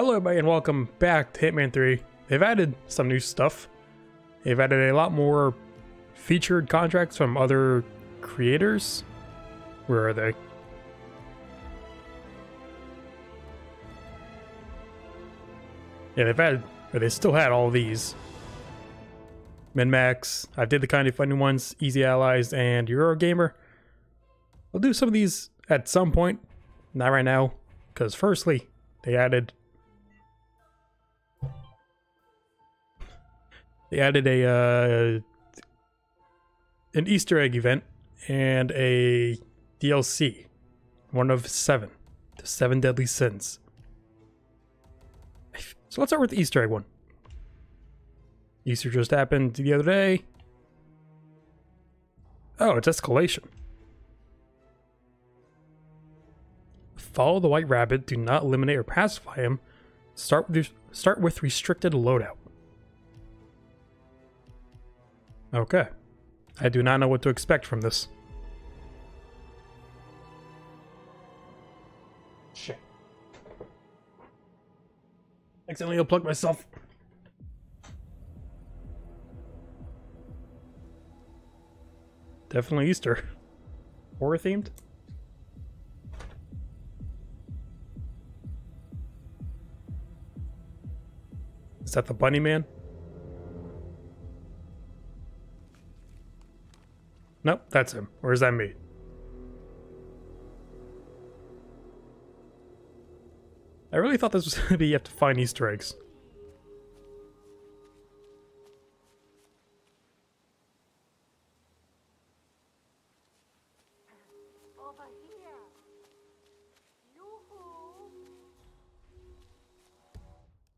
Hello everybody and welcome back to Hitman 3. They've added some new stuff. They've added a lot more featured contracts from other creators. Where are they? Yeah, they've added, or they still had all these. Minmax, I did the kind of funny ones, Easy Allies, and Eurogamer. I'll do some of these at some point, not right now, because firstly, they added They added a uh, an Easter egg event and a DLC, one of seven, the seven deadly sins. So let's start with the Easter egg one. Easter just happened the other day. Oh, it's escalation. Follow the white rabbit. Do not eliminate or pacify him. Start with start with restricted loadout. Okay. I do not know what to expect from this. Shit. Accidentally unplugged myself. Definitely Easter. Horror themed? Is that the bunny man? Nope, that's him. Or is that me? I really thought this was going to be you have to find Easter eggs.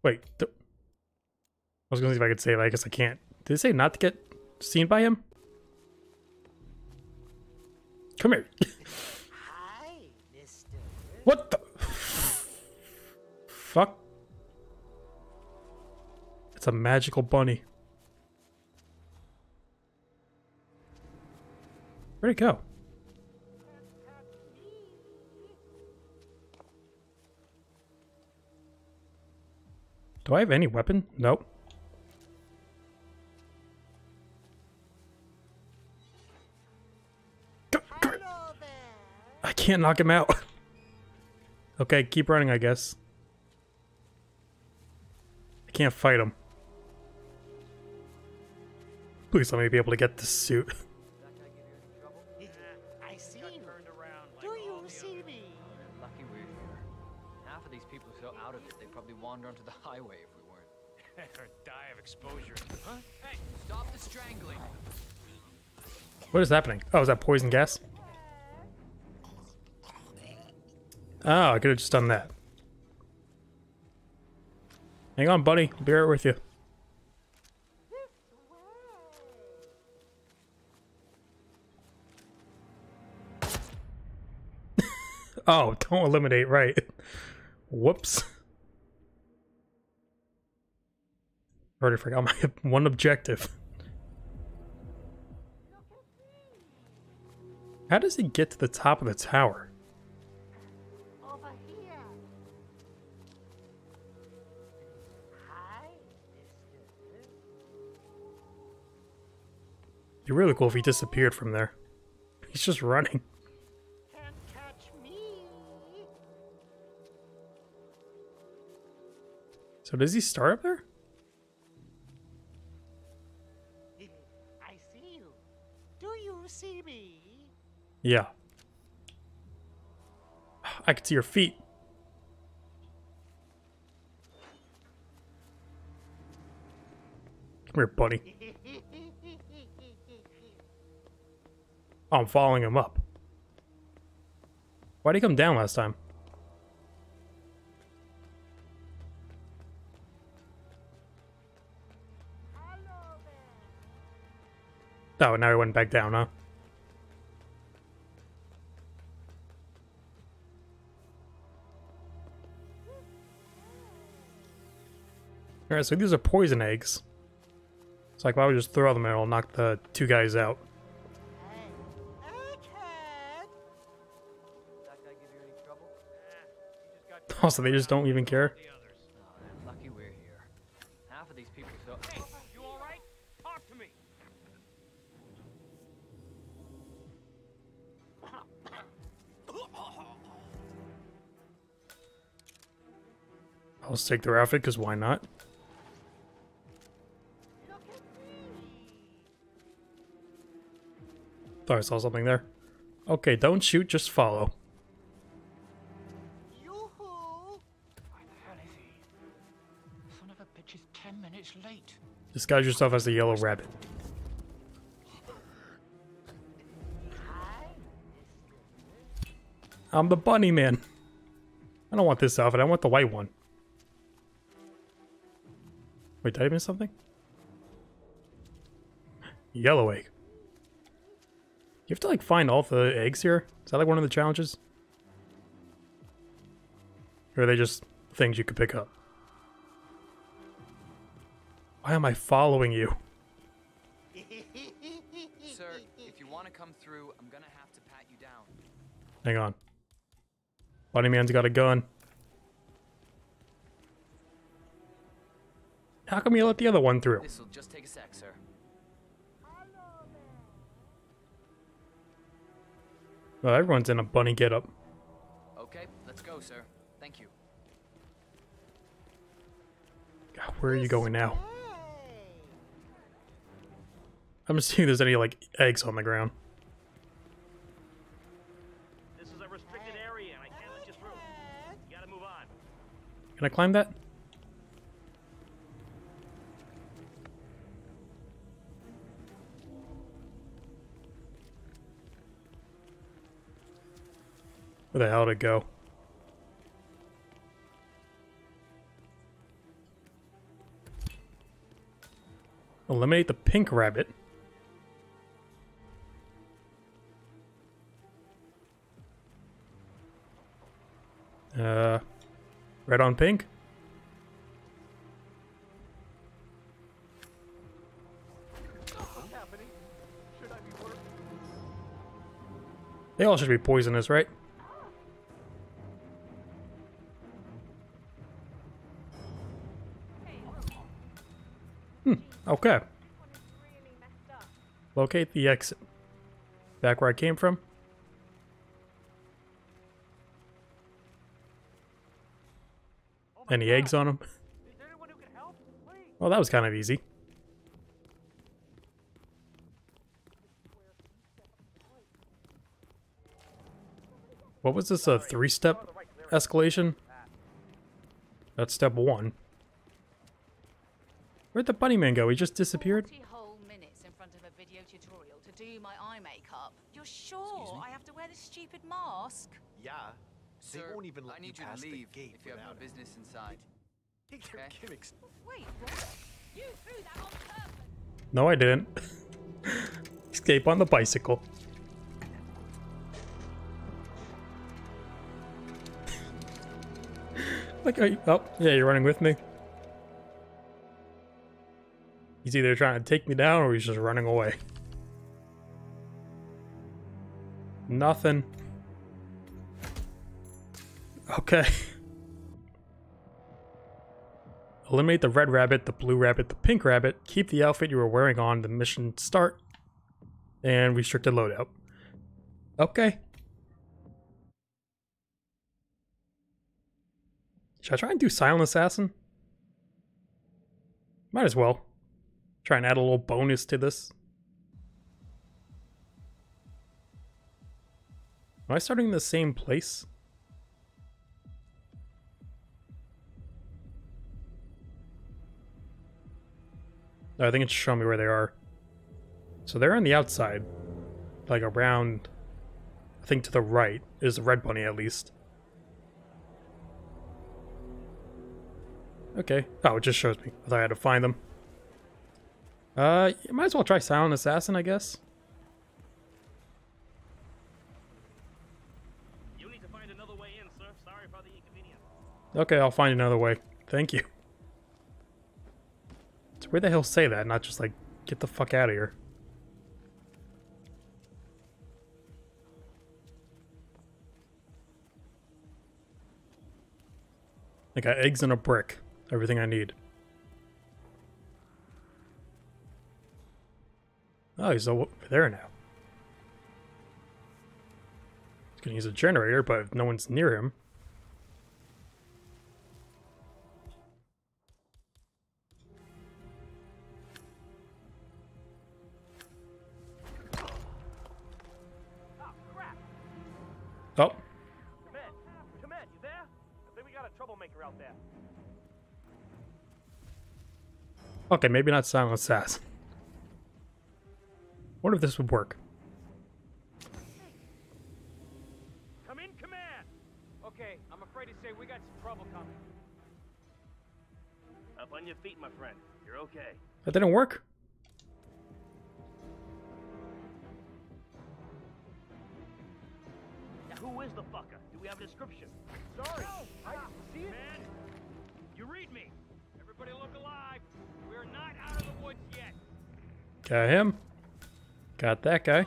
Wait, I was gonna see if I could save. I guess I can't. Did it say not to get seen by him? Come here. Hi, Mister. What the fuck? It's a magical bunny. Where'd it go? Do I have any weapon? Nope. I can't knock him out. okay, keep running, I guess. I can't fight him. Please let me be able to get this suit. I see you. Do you see me? Lucky we're here. Half of these people are so out of it, they'd probably wander onto the highway if we weren't. or die of exposure. Huh? Hey, stop the strangling! What is happening? Oh, is that poison gas? Oh, I could have just done that. Hang on, buddy. I'll be right with you. oh, don't eliminate, right. Whoops. Already forgot my one objective. How does he get to the top of the tower? Be really cool if he disappeared from there. He's just running. Can't catch me. So does he start up there? I see you. Do you see me? Yeah. I can see your feet. Come here, buddy. Oh, I'm following him up. Why'd he come down last time? Oh, now he went back down, huh? Alright, so these are poison eggs. It's like, why would just throw them and it'll knock the two guys out? Also, they just don't even care. I'll take their outfit because why not? Thought I saw something there. Okay, don't shoot, just follow. Disguise yourself as the yellow rabbit. I'm the bunny man. I don't want this outfit, I want the white one. Wait, did I miss something? Yellow egg. You have to like find all the eggs here? Is that like one of the challenges? Or are they just things you could pick up? Why am I following you? Sir, if you want to come through, I'm gonna have to pat you down. Hang on. Bunny Man's got a gun. How come you let the other one through? This'll just take a sec, sir. Well, everyone's in a bunny getup. Okay, let's go, sir. Thank you. God, where are you going now? I'm just seeing if there's any like eggs on the ground. This is a restricted area and I can't let you through. You gotta move on. Can I climb that? Where the hell did it go? Eliminate the pink rabbit. Uh, red on pink? They all should be poisonous, right? Hmm, okay. Locate the exit. Back where I came from? Any oh eggs on them? Is anyone who can help? Please. Well, that was kind of easy. What was this, a three-step escalation? That's step one. Where'd the bunny man go? He just disappeared? whole minutes in front of a video tutorial to do my eye makeup. You're sure I have to wear this stupid mask? Yeah. They Sir, won't even let I need you past to leave the gate if you have no business inside. Take their Okay. gimmicks. Wait, what? You threw that on purpose! No, I didn't. Escape on the bicycle. like, are you, oh, yeah, you're running with me. He's either trying to take me down or he's just running away. Nothing. Okay. Eliminate the red rabbit, the blue rabbit, the pink rabbit. Keep the outfit you were wearing on the mission start. And restricted loadout. Okay. Should I try and do Silent Assassin? Might as well. Try and add a little bonus to this. Am I starting in the same place? I think it's showing me where they are. So they're on the outside. Like around, I think to the right is the red bunny at least. Okay. Oh, it just shows me. I thought I had to find them. Uh, you might as well try Silent Assassin, I guess. You need to find another way in, sir. Sorry for the inconvenience. Okay, I'll find another way. Thank you. Where the hell say that? Not just like, get the fuck out of here. I got eggs and a brick. Everything I need. Oh, he's over there now. He's gonna use a generator, but if no one's near him. Okay, maybe not silent sass. What if this would work? Come in, command. Okay, I'm afraid to say we got some trouble coming. Up on your feet, my friend. You're okay. That didn't work? Now, who is the fucker? Do we have a description? Sorry, no, I didn't see it. Man, you read me. Everybody look alive. Got him. Got that guy.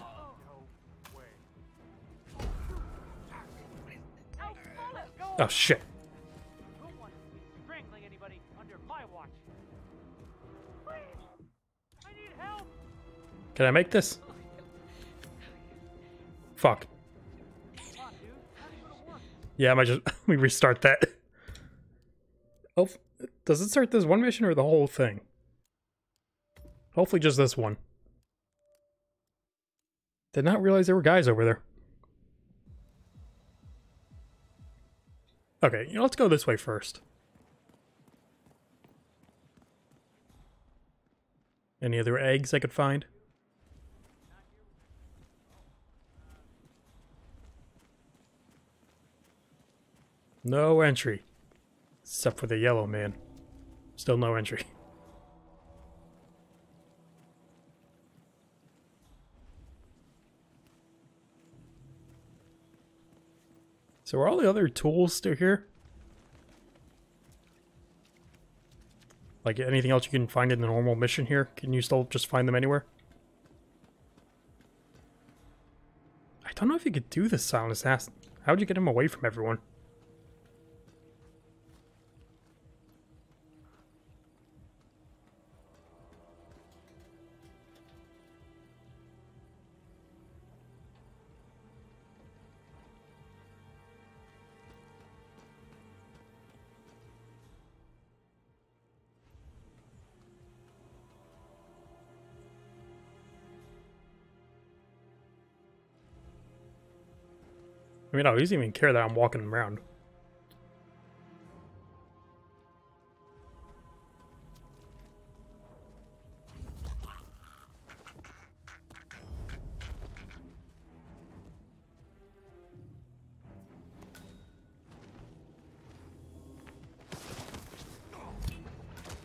Oh shit. Can I make this? Fuck. Yeah, I might just me restart that. Oh, does it start this one mission or the whole thing? Hopefully just this one. Did not realize there were guys over there. Okay, you know, let's go this way first. Any other eggs I could find? No entry. Except for the yellow man. Still no entry. So are all the other tools still here? Like anything else you can find in the normal mission here? Can you still just find them anywhere? I don't know if you could do this, Silent Assassin. How'd you get him away from everyone? I mean, he doesn't even care that I'm walking around.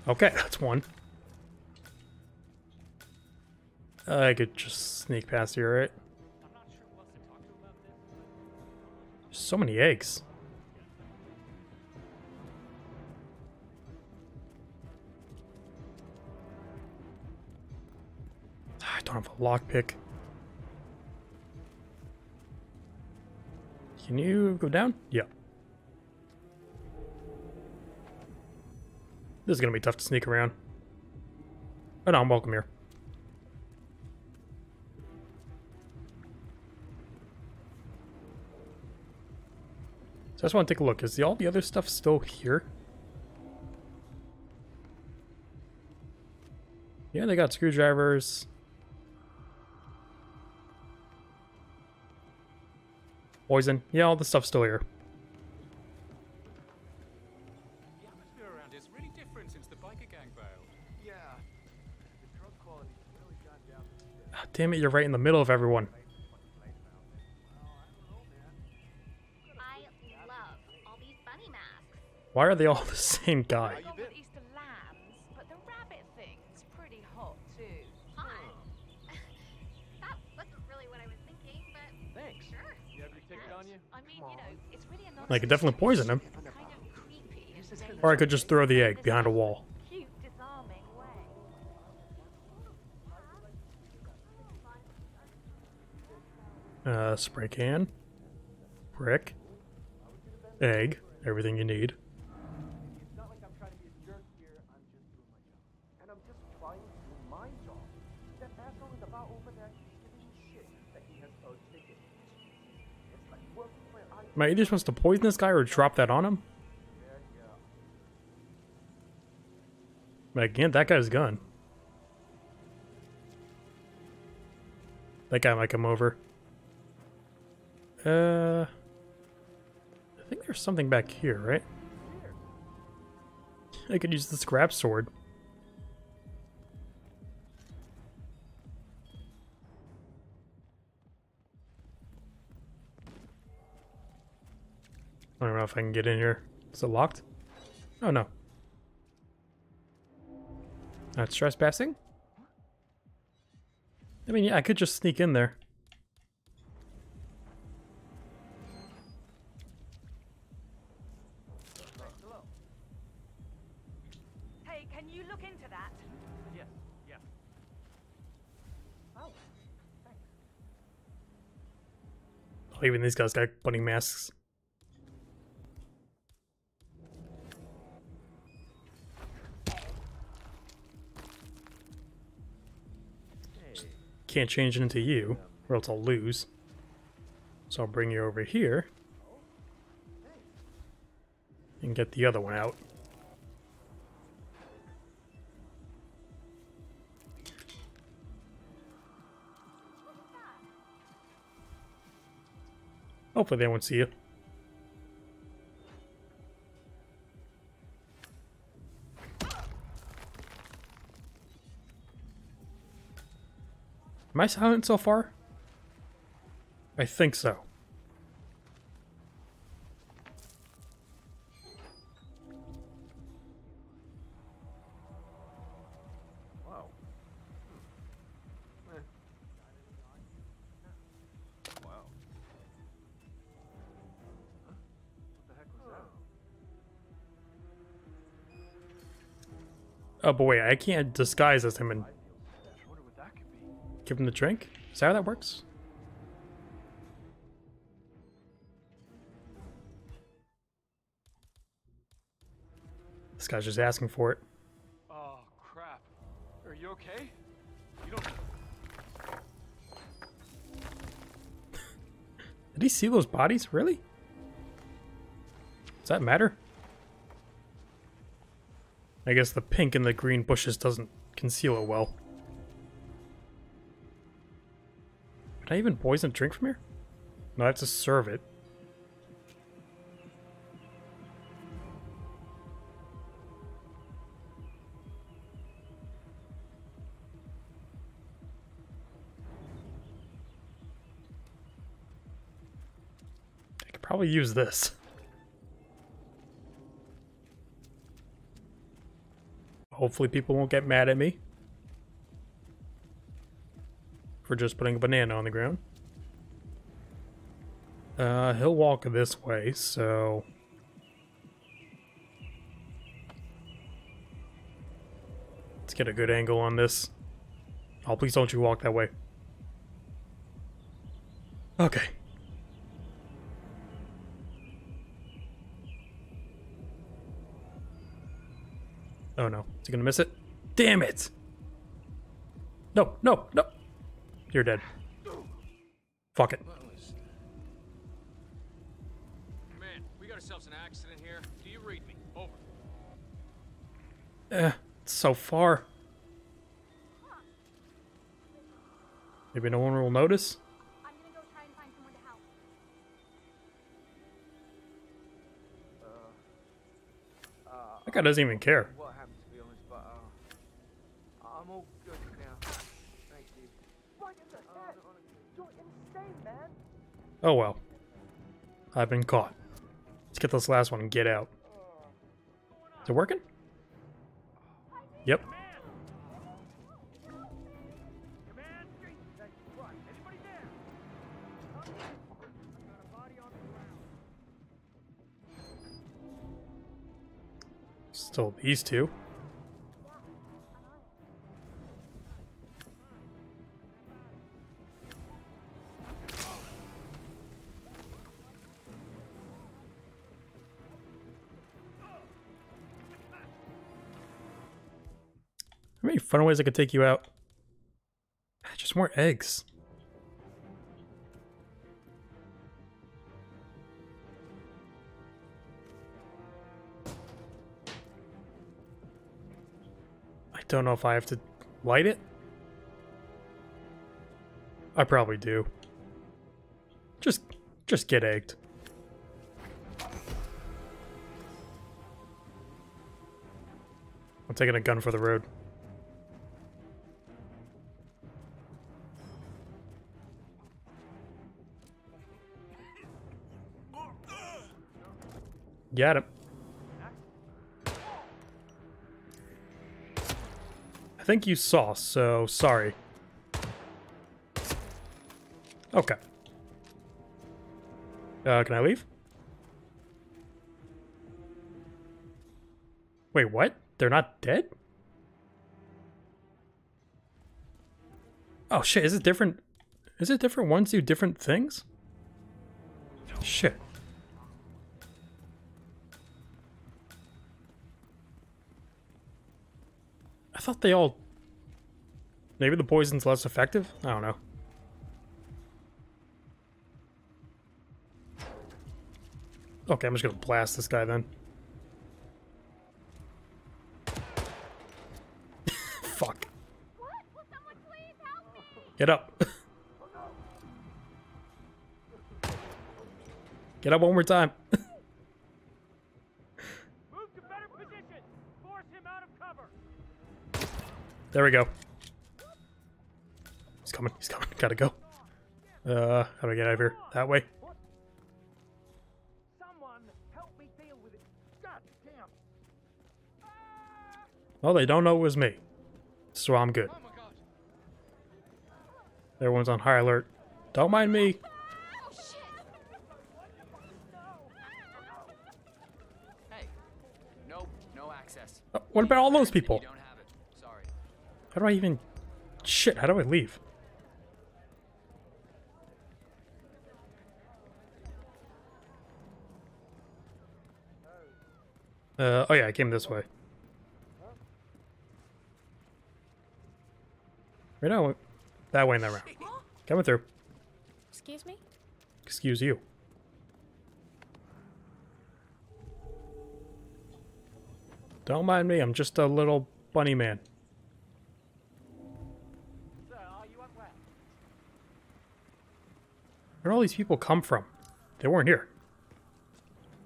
Okay, that's one. I could just sneak past here, right? So many eggs. Ah, I don't have a lockpick. Can you go down? Yeah. This is gonna be tough to sneak around. But I'm welcome here. So I just want to take a look. Is the, all the other stuff still here? Yeah, they got screwdrivers. Poison. Yeah, all the stuff's still here. The atmosphere around here's really different since the biker gang bailed. Yeah. The drug quality's really gone down. Ah, damn it, you're right in the middle of everyone. I mean, you know, it's really a I could definitely poison him. kind of creepy and dangerous Or I could just throw the egg behind a wall. cute, disarming way. Uh, spray can. Brick. Egg. Everything you need. Am I either supposed to poison this guy or drop that on him? But again, that guy's gun. That guy might come over. Uh, I think there's something back here, right? I could use the scrap sword. I don't know if I can get in here. Is it locked? Oh no. That's trespassing? I mean, yeah, I could just sneak in there. Hey, can you look into that? Yes, yeah. Oh, thanks. Oh, even these guys got bunny masks. Can't change it into you, or else I'll lose. So I'll bring you over here. And get the other one out. Hopefully they won't see you. Am I silent so far? I think so. Wow. Wow. Huh? What the heck was that? Oh, but wait, I can't disguise as him and give him the drink? Is that how that works? This guy's just asking for it. Oh, crap. Are you okay? You don't. Did he see those bodies? Really? Does that matter? I guess the pink and the green bushes doesn't conceal it well. Can I even poison drink from here? No, I have to serve it. I could probably use this. Hopefully people won't get mad at me. For just putting a banana on the ground. Uh, he'll walk this way, so... Let's get a good angle on this. Oh, please don't you walk that way. Okay. Oh no. Is he gonna miss it? Damn it! No, no, no! You're dead. Fuck it. Man, we got ourselves an accident here. Do you read me? Over. Eh, it's so far. Maybe no one will notice? I'm gonna go try and find someone to help. Uh, That guy doesn't even care. what happened to be honest, but uh, I'm all good now. Thank you. What in the heck? You're insane, man. Oh well. I've been caught. Let's get this last one and get out. Is it working? Yep. Still these you. Fun ways I could take you out? Ah, Just more eggs. I don't know if I have to light it. I probably do. Just just get egged. I'm taking a gun for the road. Got him. I think you saw, so sorry. Okay. Uh, can I leave? Wait, what? They're not dead? Oh shit, is it different? Is it different ones do different things? Shit. I thought they all... Maybe the poison's less effective? I don't know. Okay, I'm just gonna blast this guy then. Fuck. Get up. Get up one more time. There we go. He's coming. He's coming. Gotta go. Uh, how do I get out of here? That way. Someone help me deal with it. God damn. Well, they don't know it was me. So I'm good. Everyone's on high alert. Don't mind me. Oh shit! Hey, nope, no access. Uh, what about all those people? How do I even... Shit, how do I leave? Uh, oh yeah, I came this way. Right now, that way and that round. Coming through. Excuse me? Excuse you. Don't mind me, I'm just a little bunny man. Where'd all these people come from? They weren't here.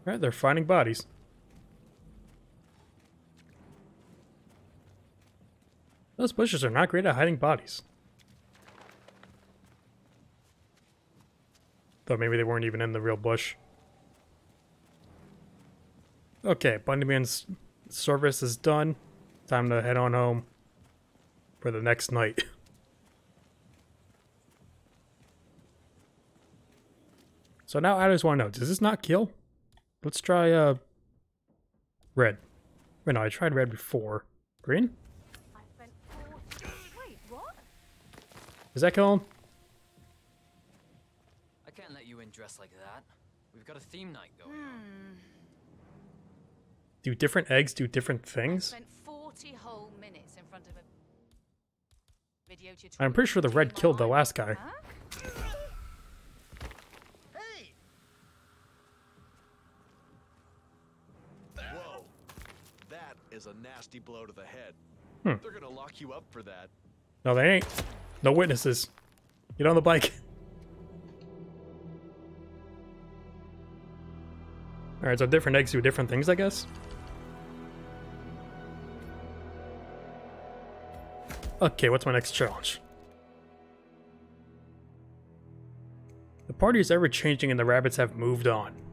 Right, they're finding bodies. Those bushes are not great at hiding bodies. Though maybe they weren't even in the real bush. Okay, Bunny Man's service is done. Time to head on home for the next night. So now I just want to know, does this not kill? Let's try, uh, red. Wait, no, I tried red before. Green? I spent four. Wait, what? Does that kill him? I can't let you in dressed like that. We've got a theme night going on. Hmm. Do different eggs do different things? Spent 40 whole minutes in front of a video. I'm pretty sure the red killed the last guy. huh? Is a nasty blow to the head. Hmm. They're gonna lock you up for that. No, they ain't. No witnesses. Get on the bike. Alright, so different eggs do different things, I guess? Okay, what's my next challenge? The party is ever changing and the rabbits have moved on.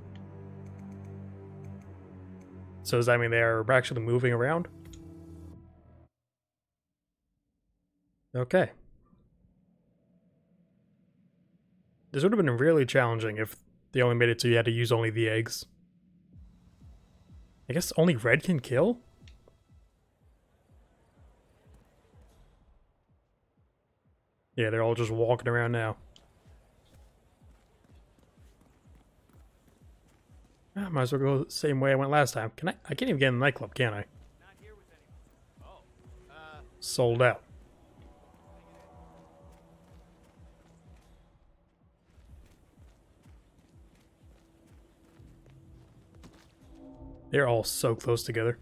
So does that mean they are actually moving around? Okay. This would have been really challenging if they only made it so you had to use only the eggs. I guess only red can kill? Yeah, they're all just walking around now. Might as well go the same way I went last time. Can I? I can't even get in the nightclub, can I? Sold out. They're all so close together.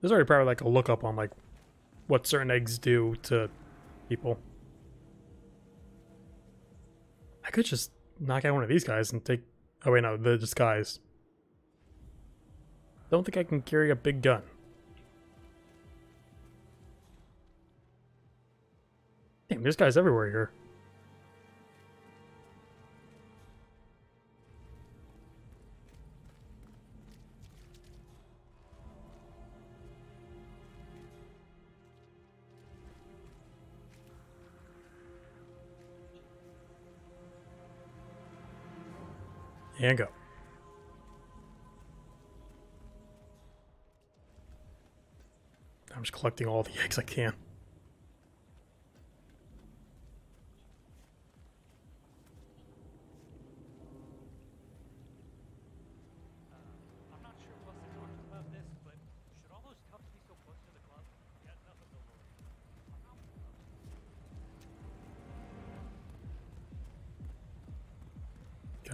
There's already probably like a lookup on like what certain eggs do to people. I could just knock out one of these guys and take. Oh wait, no, the disguise. Don't think I can carry a big gun. Damn, there's guys everywhere here. And go. I'm just collecting all the eggs I can.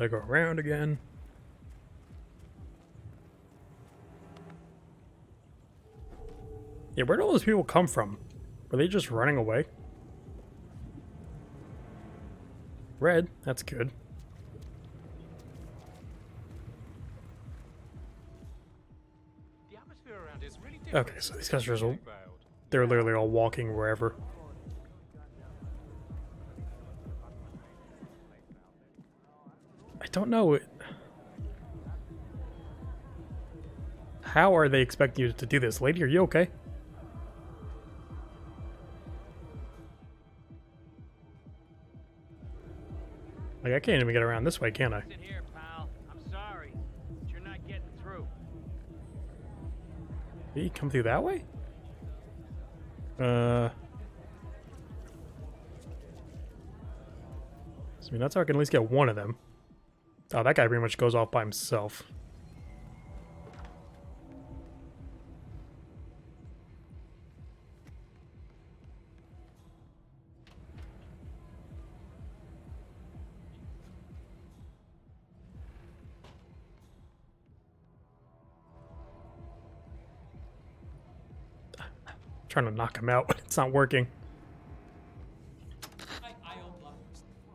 Gotta go around again. Yeah, where did all those people come from? Were they just running away? Red, that's good. The atmosphere around is really different. Okay, so these guys are just, they're literally all walking wherever. Don't know. it- How are they expecting you to do this? Lady, are you okay? Like, I can't even get around this way, can I? Here. I'm sorry, you're not getting through. Did he come through that way? Uh. I mean, that's how I can at least get one of them. Oh, that guy pretty much goes off by himself. trying to knock him out, but it's not working.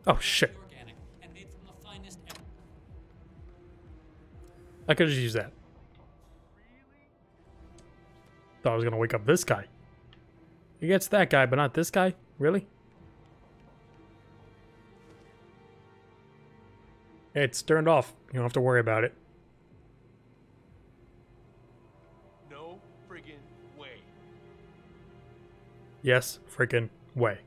Oh shit. I could just use that. Thought I was gonna wake up this guy. He gets that guy, but not this guy? Really? It's turned off. You don't have to worry about it. No friggin' way. Yes, freaking way.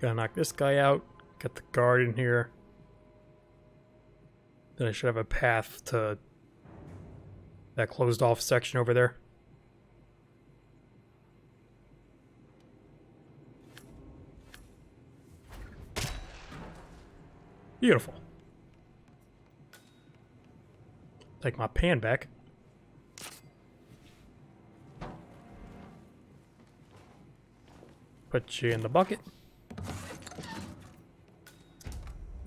Gotta knock this guy out. Get the guard in here. Then I should have a path to that closed off section over there. Beautiful. Take my pan back. Put you in the bucket.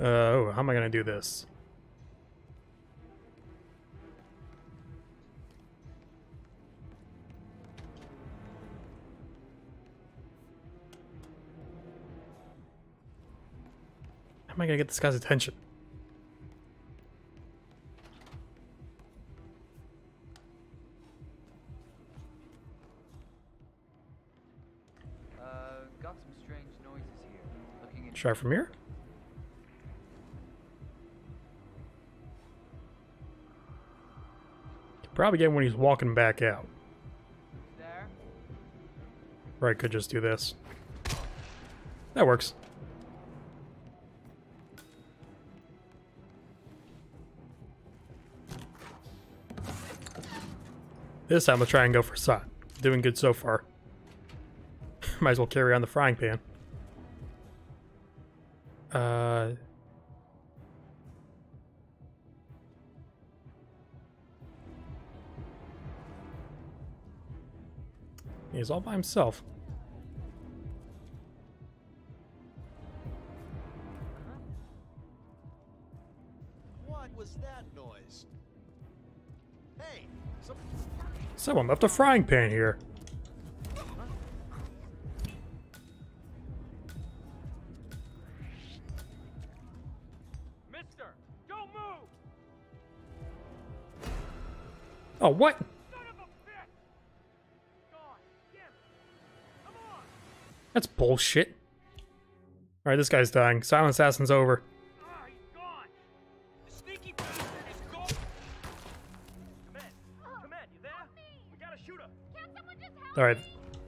Uh, oh, how am I gonna do this? How am I gonna get this guy's attention? Uh, got some strange noises here. Try from here? Probably get him when he's walking back out. There. Or I could just do this. That works. This time I'll try and go for Sot. Doing good so far. Might as well carry on the frying pan. Uh. He's all by himself. What was that noise? Hey, some... someone left a frying pan here. Mister, don't move. Oh, what? That's bullshit. Alright, this guy's dying. Silent Assassin's over. Alright,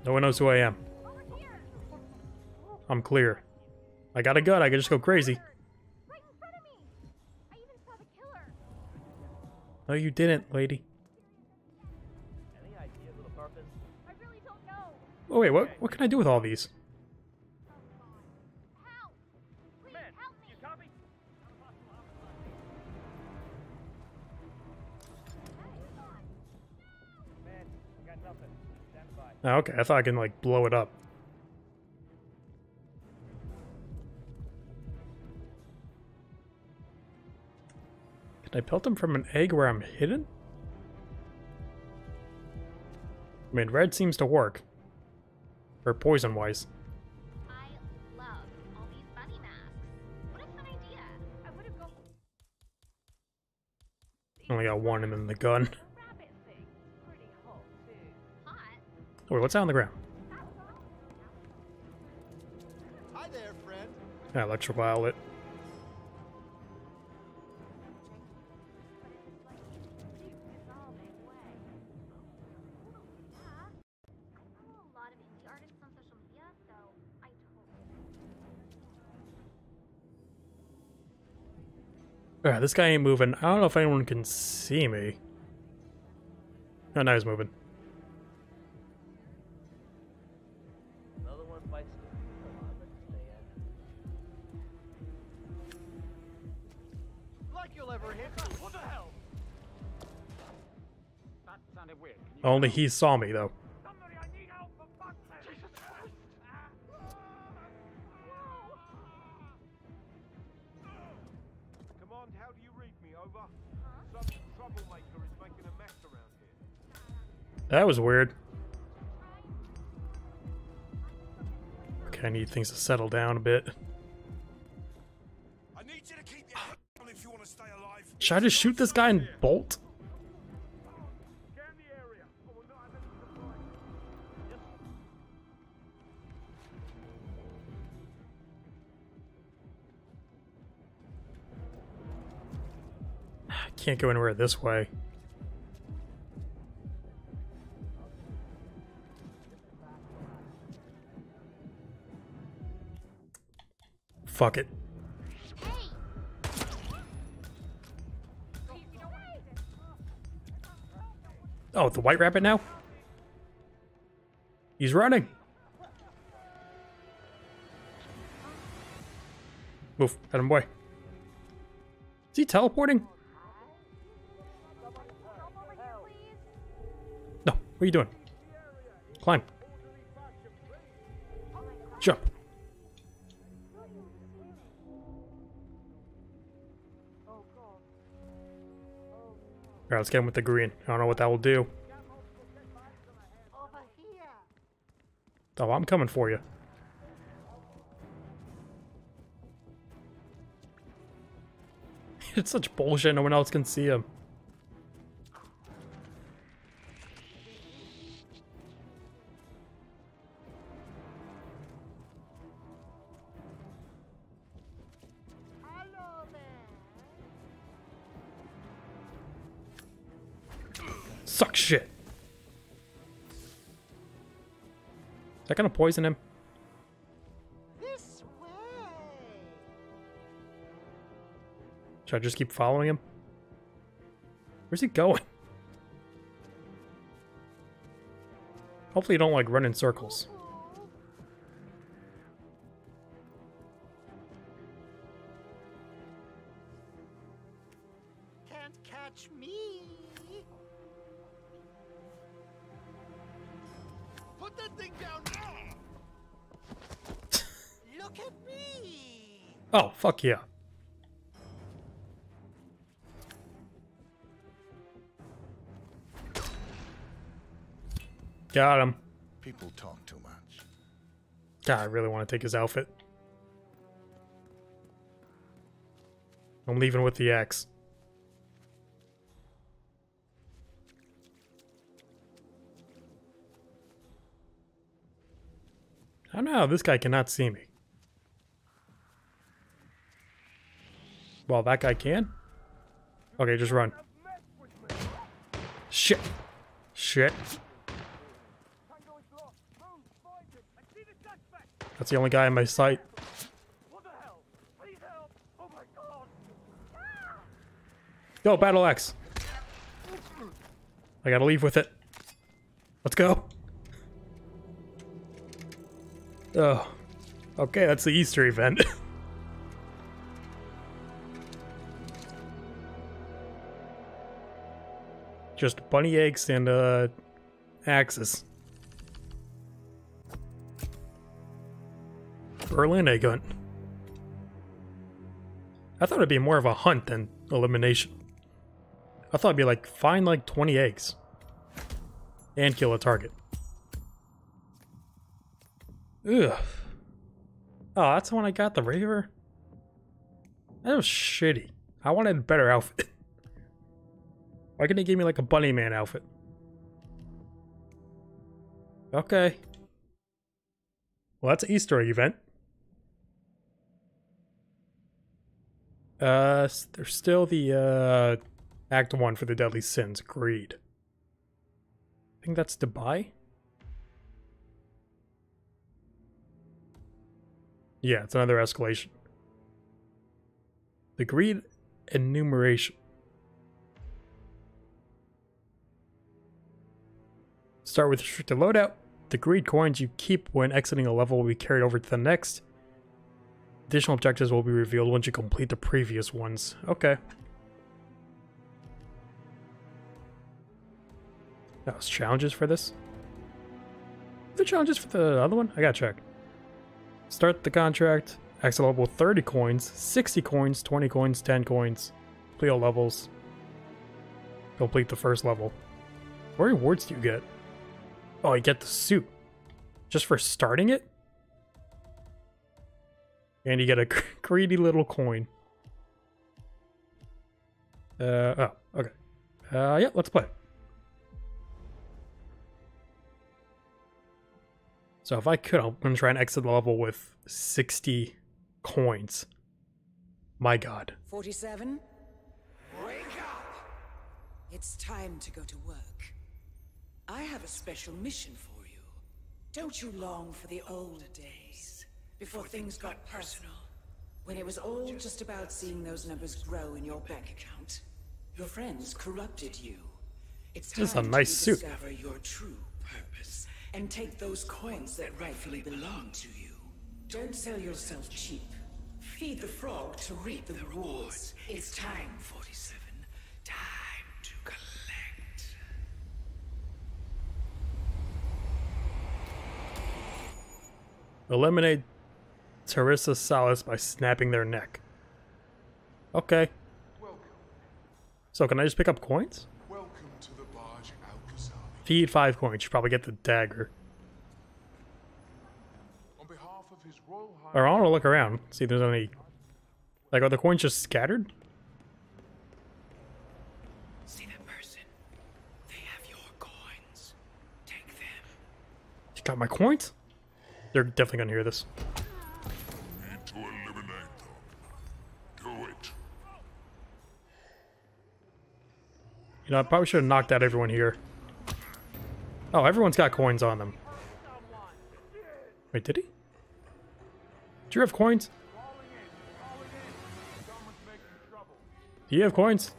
no one knows who I am. I'm clear. I got a gun, I can just go crazy. No, you didn't, lady. Oh, wait, what, what can I do with all these? Oh, okay, I thought I can, like, blow it up. Can I pelt him from an egg where I'm hidden? I mean, red seems to work. Or poison-wise. I love all these bunny masks. What a fun idea. I would have gone. Only got one and then the gun. Rabbit thing. Pretty hot too. Hot? Wait, what's that on the ground? Hi there, friend. Yeah, Alright, this guy ain't moving. I don't know if anyone can see me. Oh, now he's moving. Only he saw me, Come That was weird. Okay, I need things to settle down a bit. I. Should I just shoot this guy and bolt? I can't go anywhere this way. Fuck it. Oh, the white rabbit now? He's running. Move, let him boy. Is he teleporting? No, what are you doing? Climb. Alright, let's get him with the green. I don't know what that will do. Oh, I'm coming for you. it's such bullshit, no one else can see him. That gonna poison him? This way. Should I just keep following him? Where's he going? Hopefully you don't like run in circles. Fuck yeah. Got him. People talk too much. God, I really want to take his outfit. I'm leaving with the axe. I don't know how this guy cannot see me. Well, that guy can. Okay, just run. Shit. Shit. That's the only guy in my sight. Go, Battle Axe. I gotta leave with it. Let's go. Oh. Okay, that's the Easter event. Just bunny eggs and uh axes. Berlin egg hunt. I thought it'd be more of a hunt than elimination. I thought it'd be like find like 20 eggs and kill a target. Ugh. Oh, that's the one I got, the Raver? That was shitty. I wanted a better outfit. Why couldn't they give me like a bunny man outfit? Okay. Well, that's an Easter egg event. Uh, there's still the, uh, Act 1 for the Deadly Sins, Greed. I think that's Dubai? Yeah, it's another escalation. The Greed Enumeration. Start with restricted loadout. The greed coins you keep when exiting a level will be carried over to the next. Additional objectives will be revealed once you complete the previous ones. Okay. That was challenges for this? The challenges for the other one? I gotta check. Start the contract. Exit level 30 coins, 60 coins, 20 coins, 10 coins. Complete all levels. Complete the first level. What rewards do you get? Oh, I get the suit. Just for starting it? And you get a greedy little coin. Uh, oh, okay. Uh, yeah, let's play. So if I could, I'm gonna try and exit the level with 60 coins. My god. 47? Wake up! It's time to go to work. I have a special mission for you. Don't you long for the old days, before things got personal? When it was all just about seeing those numbers grow in your bank account. Your friends corrupted you. It's time This is a to nice suit. discover your true purpose and take those coins that rightfully belong to you. Don't sell yourself cheap. Feed the frog to reap the rewards. It's time, 47. Time to collect. Eliminate Teresa Salas by snapping their neck. Okay. So can I just pick up coins? Welcome to the Burj Al-Ghazali. Feed five coins. You probably get the dagger. On behalf of His Royal Or I want to look around, see if there's any. Like, are the coins just scattered? See that person? They have your coins. Take them. You got my coins? They're definitely gonna hear this. You know, I probably should have knocked out everyone here. Oh, everyone's got coins on them. Wait, did he? Do you have coins? Do you have coins?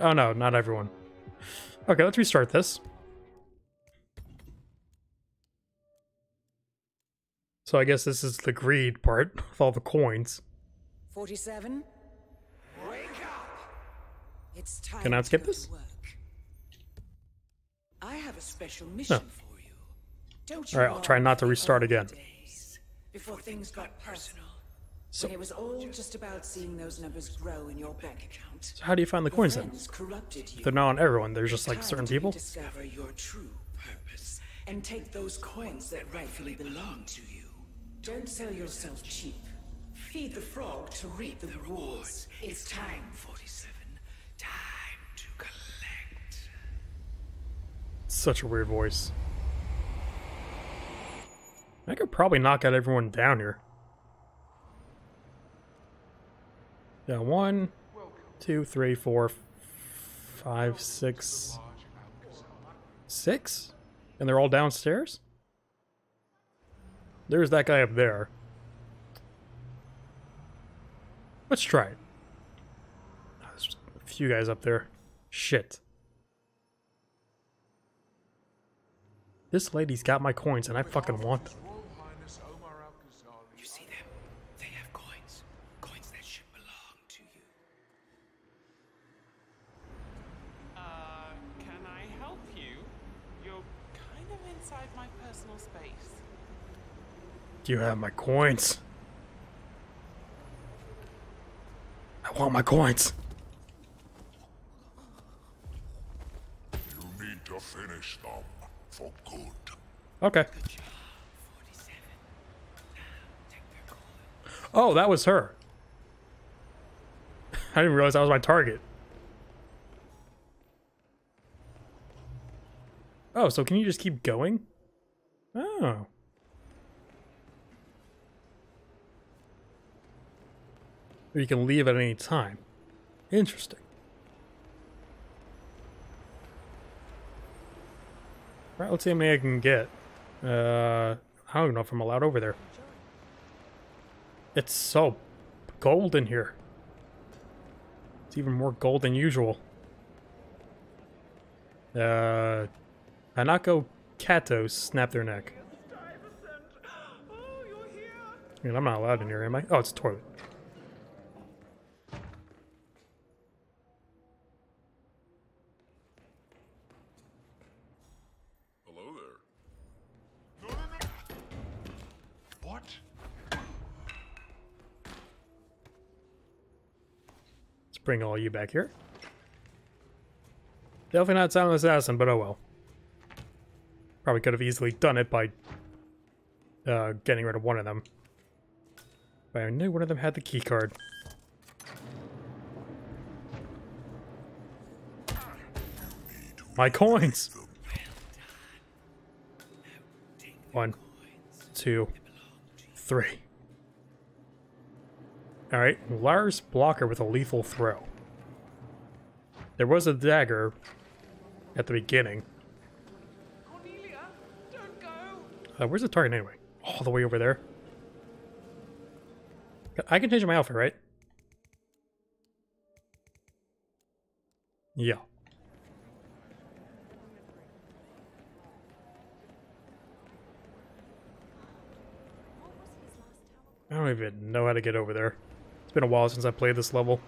Oh no, not everyone. Okay, let's restart this. So I guess this is the greed part with all the coins. 47? Wake up! It's time Can I skip this? I have a special mission no. for you. Don't you All right, I'll try not to restart again. before things got personal. So- it was all just about seeing those numbers grow in your bank account. So how do you find the Your coins then? friends corrupted you. They're not on everyone, there's just like certain people. Discover your true purpose and take those coins that rightfully belong to you. Don't sell yourself cheap. Feed the frog to reap the rewards. It's time, 47. Time to collect. Such a weird voice. I could probably knock out everyone down here. Yeah, one, two, three, four, five, six, six? And they're all downstairs? There's that guy up there. Let's try it. Oh, There's a few guys up there. Shit. This lady's got my coins and I fucking want them. You see them? They have coins. Coins that should belong to you. Uh, can I help you? You're kind of inside my personal space. You have my coins. I want my coins. You need to finish them for good. Okay. Oh, that was her. I didn't realize that was my target. Oh, so can you just keep going? Oh. Or you can leave at any time. Interesting. Right, let's see how many I can get. Uh, I don't even know if I'm allowed over there. It's so gold in here. It's even more gold than usual. Uh, Hanako Kato snap their neck. I mean, I'm not allowed in here, am I? Oh, it's a toilet. Bring all you back here. Definitely not Silent Assassin, but oh well. Probably could have easily done it by uh, getting rid of one of them. But I knew one of them had the key card. My coins! One, two, three. Alright, Lars blocker with a lethal throw. There was a dagger at the beginning. Cornelia, Uh, where's the target anyway? All the way over there. I can change my outfit, right? Yeah. I don't even know how to get over there. Been a while since I played this level.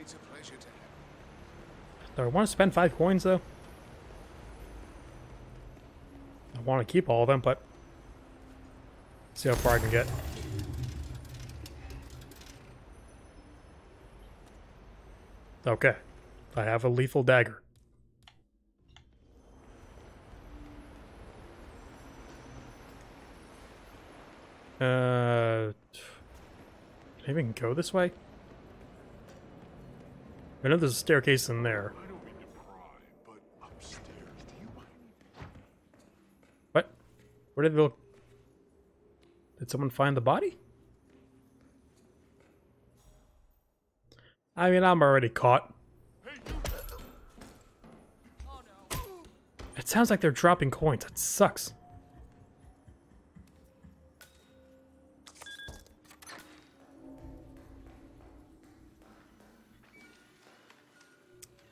It's a pleasure to have. Do I want to spend five coins though? I want to keep all of them, but see how far I can get. Okay, I have a lethal dagger. Uh, can I even go this way? I know there's a staircase in there. What? Where did the... Did someone find the body? I mean, I'm already caught. It sounds like they're dropping coins. That sucks.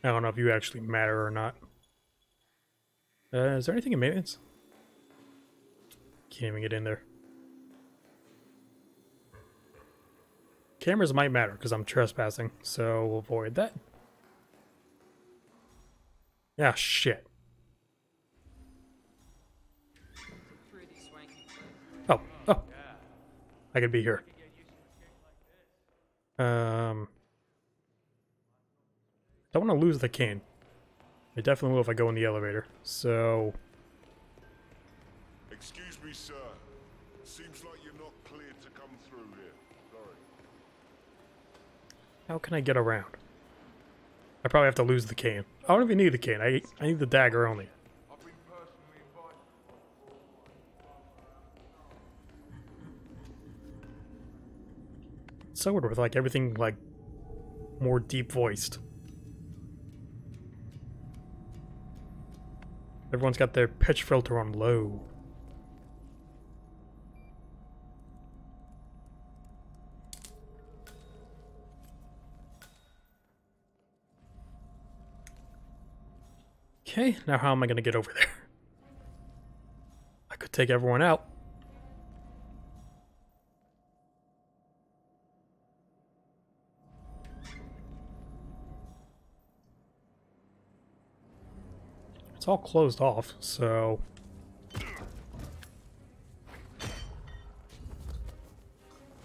I don't know if you actually matter or not. Uh, is there anything in maintenance? Can't even get in there. Cameras might matter because I'm trespassing, so we'll avoid that. Yeah, shit. Oh, oh. I could be here. Um, don't want to lose the cane. I definitely will if I go in the elevator. So... Excuse me, sir. Seems like you're not cleared to come through here. Sorry. How can I get around? I probably have to lose the cane. I don't even need the cane. I, I need the dagger only. So weird with like everything like more deep voiced. Everyone's got their pitch filter on low. Okay, now how am I gonna get over there? I could take everyone out. It's all closed off, so...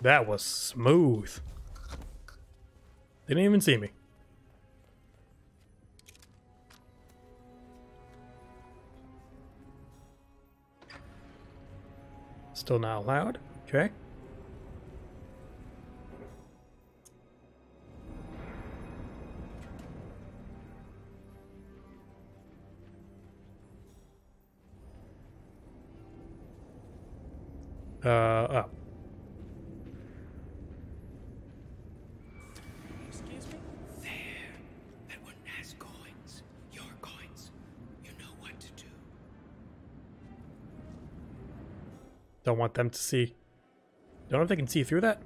That was smooth. They didn't even see me. Still not allowed. Okay. Uh, up. Excuse me? There. That one has coins. Your coins. You know what to do. Don't want them to see. Don't know if they can see through that.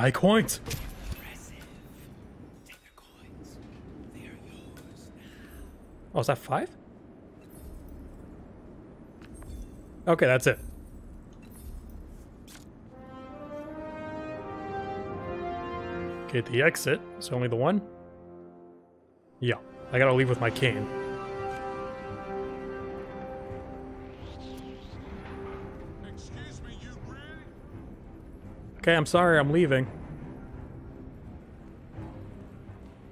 My coins. Oh, is that five? Okay, that's it. Okay, the exit. It's only the one? Yeah, I gotta leave with my cane. Okay, I'm sorry, I'm leaving.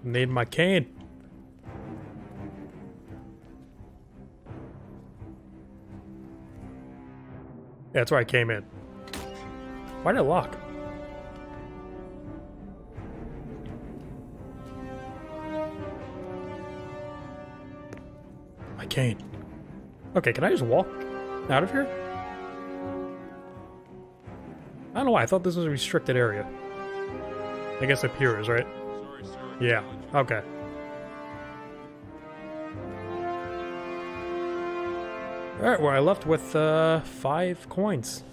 Need my cane. Yeah, that's where I came in. Why did it lock? My cane. Okay, can I just walk out of here? I don't know why, I thought this was a restricted area. I guess up here is, right? Yeah, okay. Alright, well I left with uh, five coins.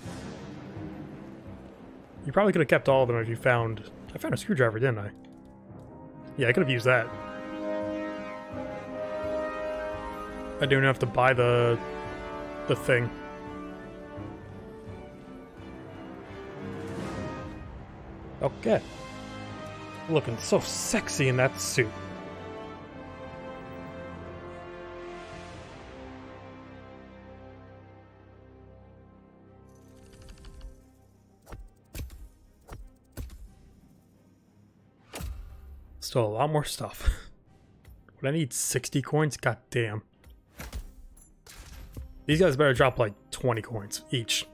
You probably could have kept all of them if you found... I found a screwdriver, didn't I? Yeah, I could have used that. I don't have to buy the... the thing. Okay. Looking so sexy in that suit. Still a lot more stuff. Would I need 60 coins? God damn. These guys better drop like 20 coins each.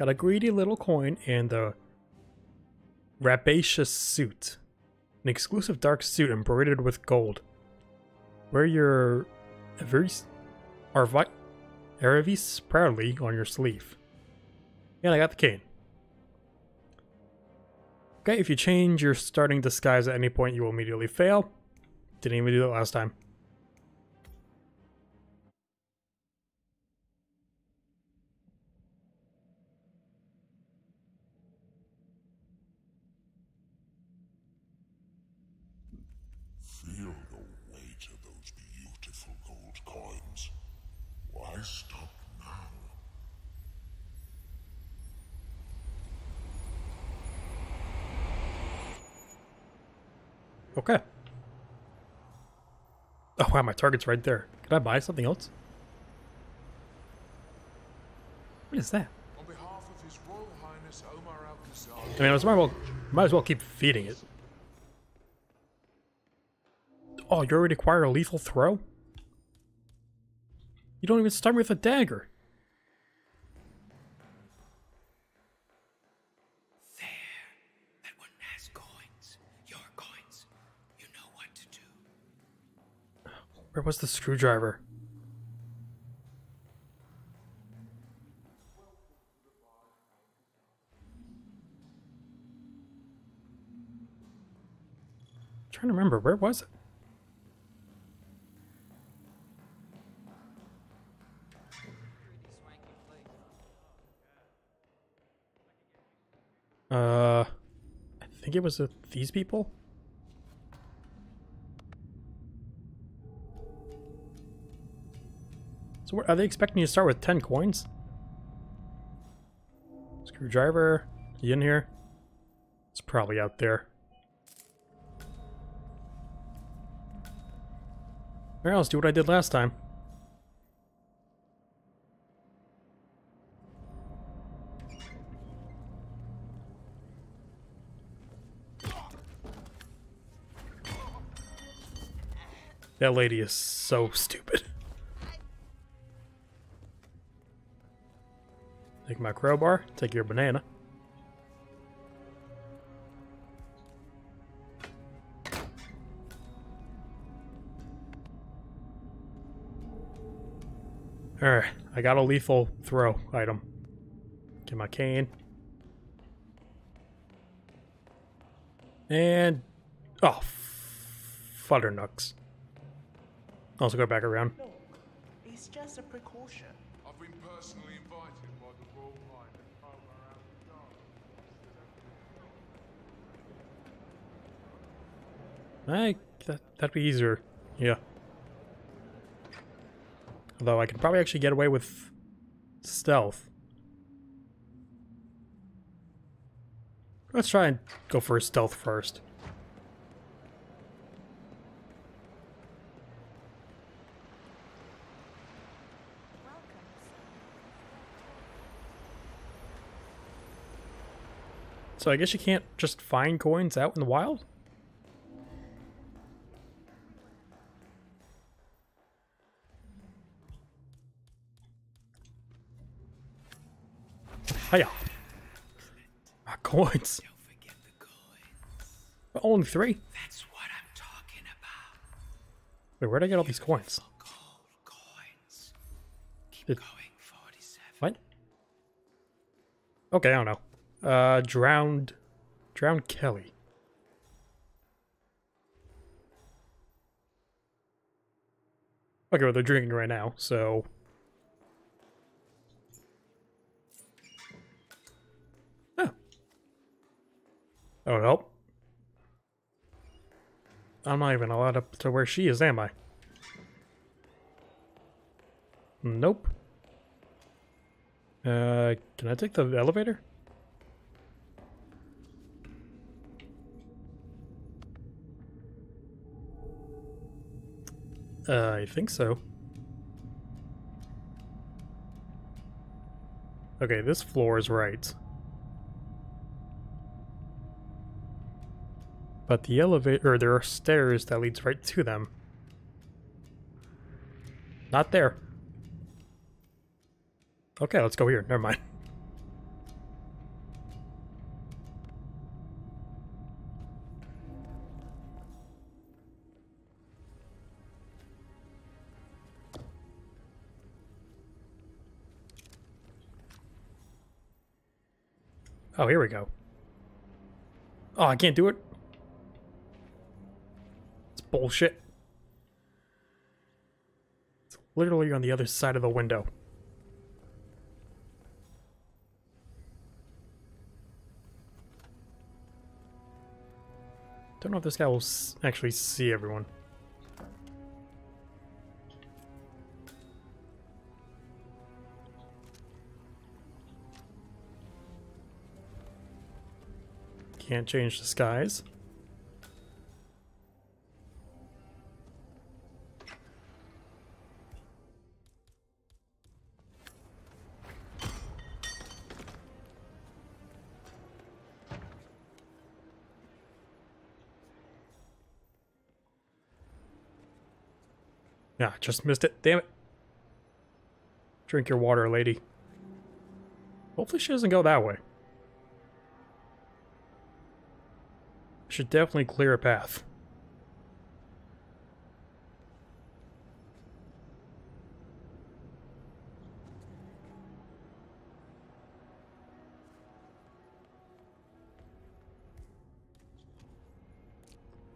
Got a greedy little coin and a rapacious suit. An exclusive dark suit embroidered with gold. Wear your Avis, Arvi, Aravis proudly on your sleeve. And I got the cane. Okay, if you change your starting disguise at any point, you will immediately fail. Didn't even do that last time. Feel the weight of those beautiful gold coins. Why stop now? Okay. Oh wow, my target's right there. Can I buy something else? What is that? On behalf of His Royal Highness Omar I mean, I might, well, might as well keep feeding it. Oh, you already acquired a lethal throw? You don't even start me with a dagger. That one has coins. Where was the screwdriver? trying to remember, where was it? Uh, I think it was with these people. So are they expecting you to start with 10 coins? Screwdriver, you in here? It's probably out there. Alright, let's do what I did last time. That lady is so stupid. Take my crowbar, take your banana. Alright, I got a lethal throw item. Get my cane. And... Oh, Futternucks. Also go back around. No, it's just a precaution. I've been personally invited by the Royal Line to come around the I, that, that'd be easier. Yeah. Although I could probably actually get away with stealth. Let's try and go for stealth first. So I guess you can't just find coins out in the wild? Hiya. My coins. But only three? That's what I'm talking about. Wait, where'd I get all these coins? Coins. Keep Did- going, 47. What? Okay, I don't know. Uh, drowned, drowned Kelly. Okay, well they're drinking right now, so. Oh. That would help. I'm not even allowed up to where she is, am I? Nope. Uh, can I take the elevator? Uh, I think so. Okay, this floor is right. But the elevator, or there are stairs that leads right to them. Not there. Okay, let's go here. Never mind. Oh, here we go. Oh, I can't do it. Bullshit. It's literally on the other side of the window. Don't know if this guy will actually see everyone. Can't change disguise. Yeah, just missed it. Damn it. Drink your water, lady. Hopefully she doesn't go that way. Should definitely clear a path.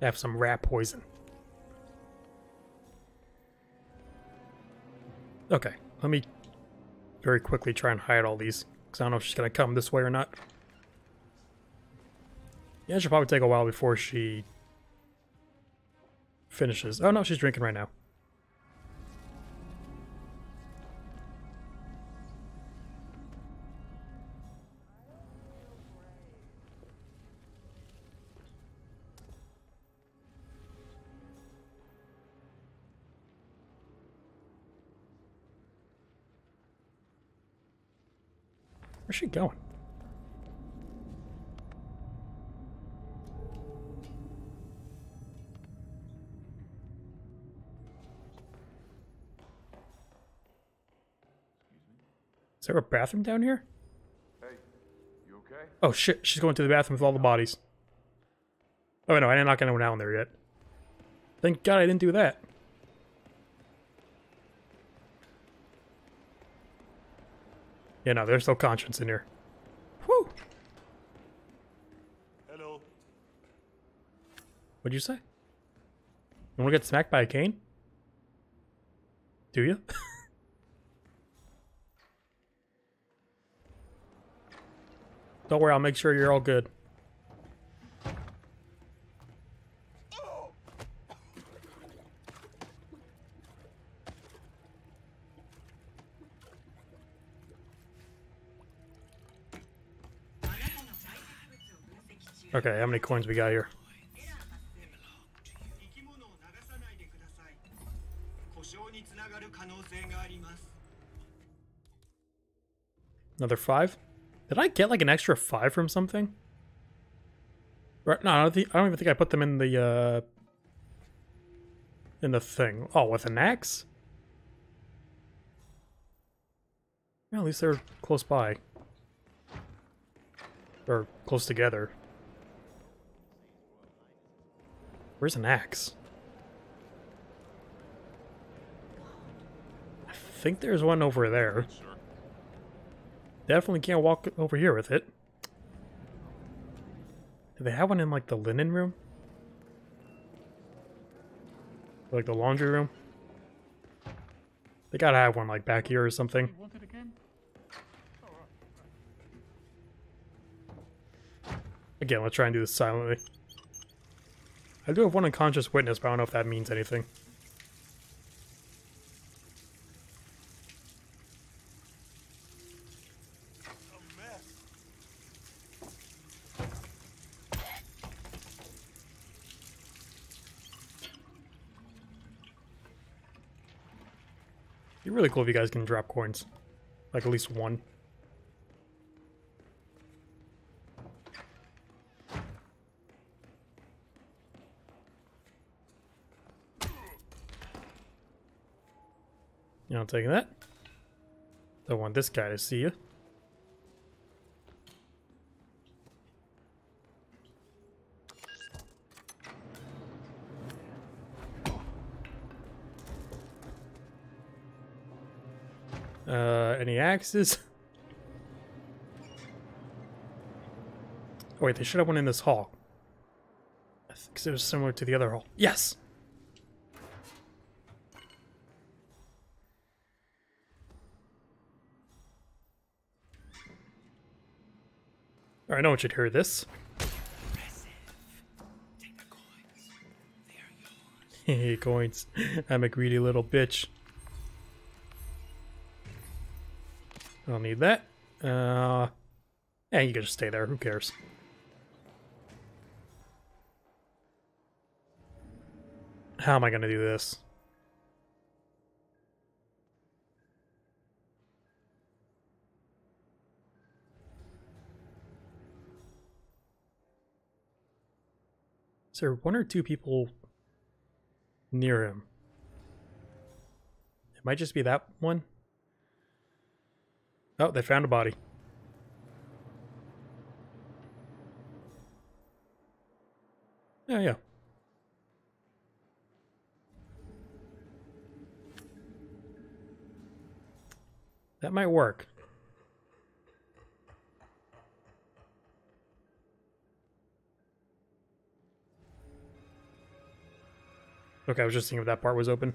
Have some rat poison. Okay, let me very quickly try and hide all these. Because I don't know if she's going to come this way or not. Yeah, she'll probably take a while before she finishes. Oh no, she's drinking right now. Where's she going? Is there a bathroom down here? Hey, you okay? Oh shit, she's going to the bathroom with all the bodies. Oh no, I didn't knock anyone down there yet. Thank God I didn't do that. Yeah, no, there's no conscience in here. Whew. Hello. What'd you say? You want to get smacked by a cane? Do you? Don't worry, I'll make sure you're all good. Okay, how many coins we got here? Another five? Did I get like an extra five from something? Right? No, I don't, think, I don't even think I put them in the uh, in the thing. Oh, with an axe? Yeah, at least they're close by. Or close together. Where's an axe? I think there's one over there. Definitely can't walk over here with it. Do they have one in like the linen room? Like the laundry room? They gotta have one like back here or something. Again, let's try and do this silently. I do have one unconscious witness, but I don't know if that means anything. Be really cool if you guys can drop coins. Like at least one. Not taking that. Don't want this guy to see you. Uh, any axes? Oh wait, they should have one in this hall. Because it was similar to the other hall. Yes! Alright, no one should hear this. Hey, coins. I'm a greedy little bitch. I don't need that. Uh, yeah, you can just stay there. Who cares? How am I going to do this? Is there one or two people near him? It might just be that one. Oh, they found a body. Yeah, yeah. That might work. Okay, I was just thinking if that part was open.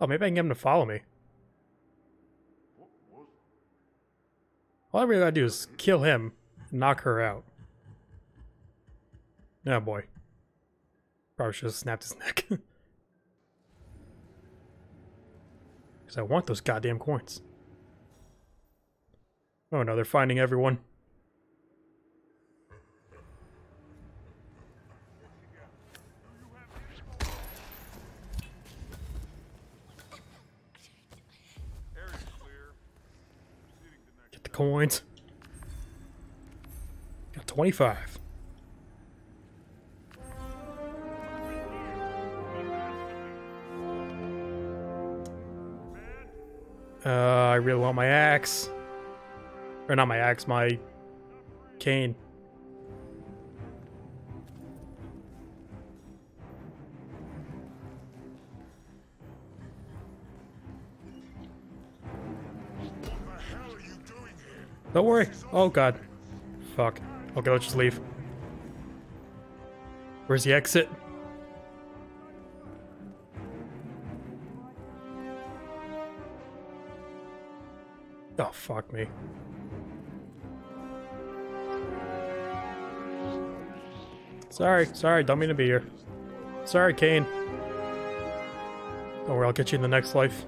Oh, maybe I can get him to follow me. All I really gotta do is kill him, knock her out. Oh boy. Probably should have snapped his neck. Because I want those goddamn coins. Oh no, they're finding everyone. Coins. Got 25. Uh, I really want my axe. Or not my axe, my cane. Don't worry. Oh god. Fuck. Okay, let's just leave. Where's the exit? Oh, fuck me. Sorry, sorry, don't mean to be here. Sorry, Kane. Oh, don't worry, I'll get you in the next life.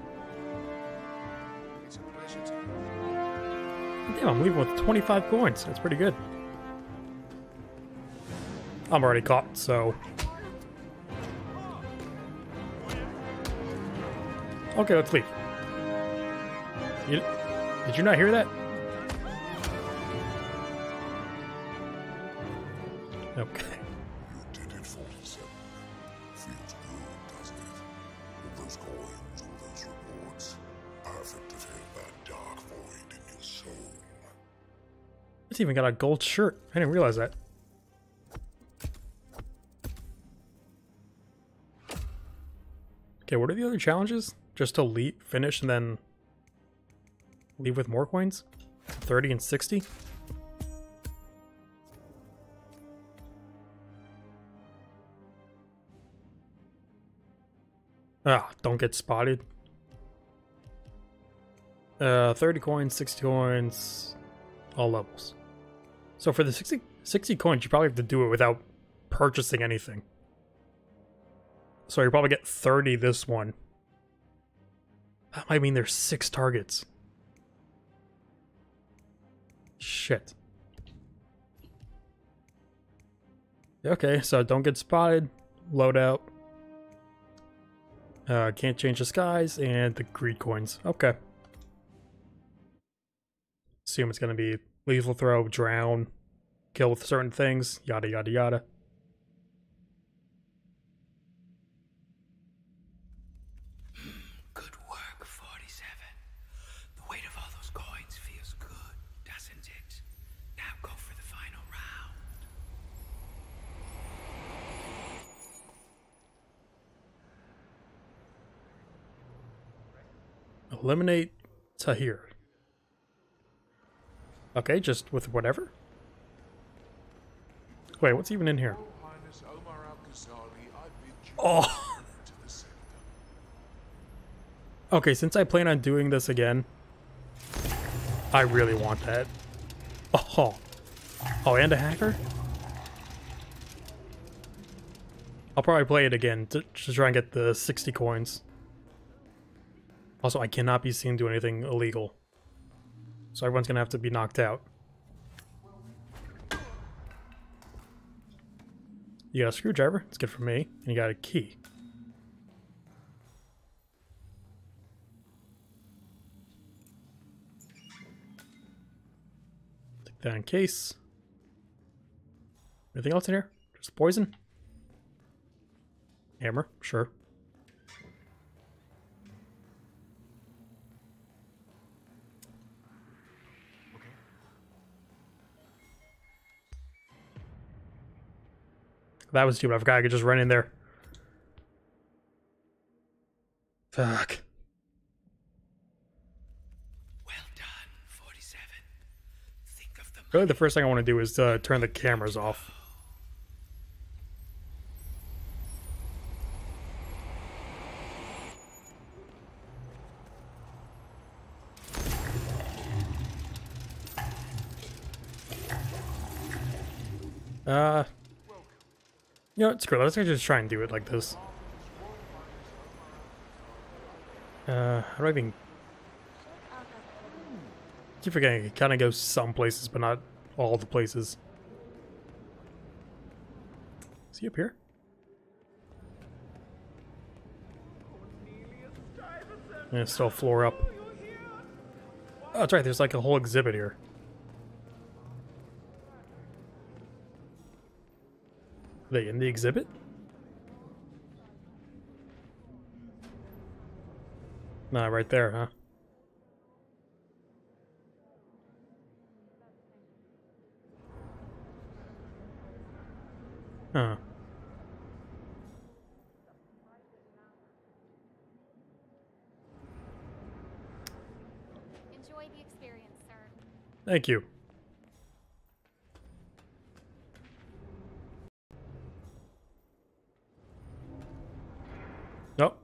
Damn, I'm leaving with 25 coins. That's pretty good. I'm already caught, so... Okay, let's leave. You, did you not hear that? Even got a gold shirt. I didn't realize that. Okay, what are the other challenges? Just to leap, finish, and then leave with more coins? 30 and 60? Ah, don't get spotted. Uh, 30 coins, 60 coins, all levels. So for the 60, 60 coins, you probably have to do it without purchasing anything. So you probably get 30 this one. That might mean there's six targets. Shit. Okay, so don't get spotted. Loadout. Uh, can't change the skies and the greed coins. Okay. Assume it's gonna be lethal throw, drown, kill with certain things, yada yada yada. Good work, 47. The weight of all those coins feels good, doesn't it? Now go for the final round. Eliminate Tahir. Okay, just with whatever? Wait, what's even in here? Oh. Okay, since I plan on doing this again, I really want that. Oh. Oh, and a hacker? I'll probably play it again to, to try and get the 60 coins. Also, I cannot be seen do anything illegal. So everyone's gonna have to be knocked out. You got a screwdriver, it's good for me, and you got a key. Take that in case. Anything else in here? Just poison? Hammer, sure. That was stupid. I forgot I could just run in there. Fuck. Well done, 47. Think of the really, the first thing I want to do is uh, turn the cameras off. Uh, know, what, screw it. Let's just try and do it like this. Uh, how do I even... keep forgetting, it kind of goes some places, but not all the places. Is he up here? Yeah, still floor up. Oh, that's right, there's like a whole exhibit here. Are they in the exhibit? Nah, right there, huh? Huh. Enjoy the experience, sir. Thank you.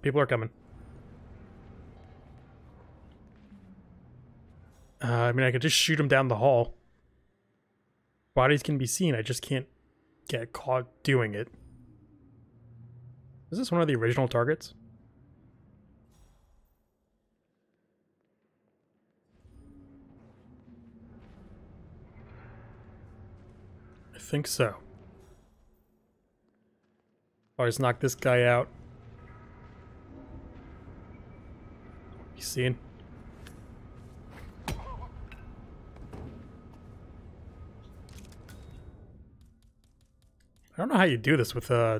People are coming. Uh, I mean, I could just shoot them down the hall. Bodies can be seen, I just can't get caught doing it. Is this one of the original targets? I think so. I'll just knock this guy out. Seen? I don't know how you do this with uh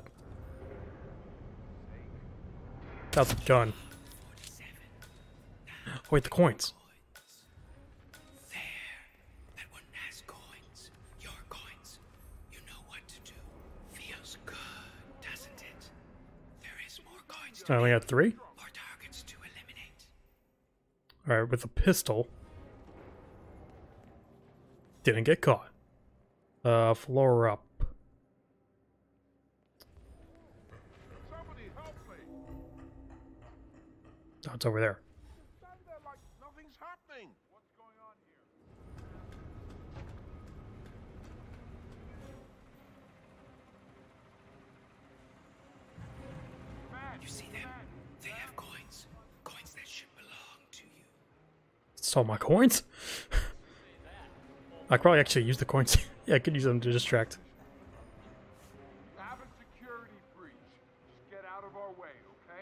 without the gun. Oh, wait, the coins. That one has coins, your coins. You know what to do. Feels good, doesn't it? There is more coins. Alright, with a pistol. Didn't get caught. Uh, floor up. Oh, it's over there. Stole my coins? I could probably actually use the coins. yeah, I could use them to distract. Have a security breach. Just get out of our way, okay?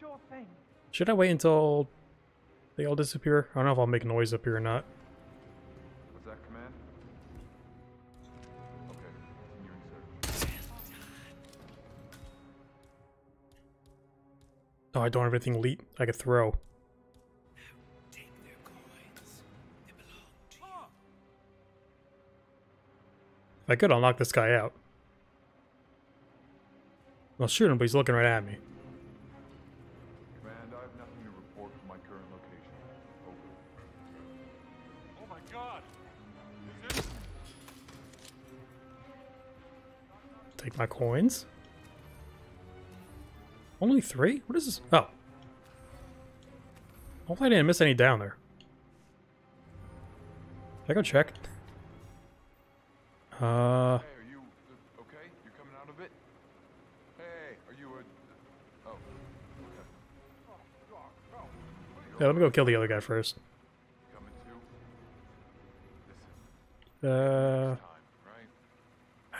Sure thing. Should I wait until they all disappear? I don't know if I'll make noise up here or not. Was that command? Okay, continuing search. Oh, I don't have anything elite I could throw. I could, I'll knock this guy out. I'll shoot him, but he's looking right at me. Command, I have nothing to report from my current location. Over. Oh my god! Is this... Take my coins. Only three? What is this? Oh. Hopefully I didn't miss any down there. Can I go check? Uh, Hey, are you okay? You're coming out of it? Hey, are you a... Oh, okay. yeah, let me go kill the other guy first. Coming to? Uh,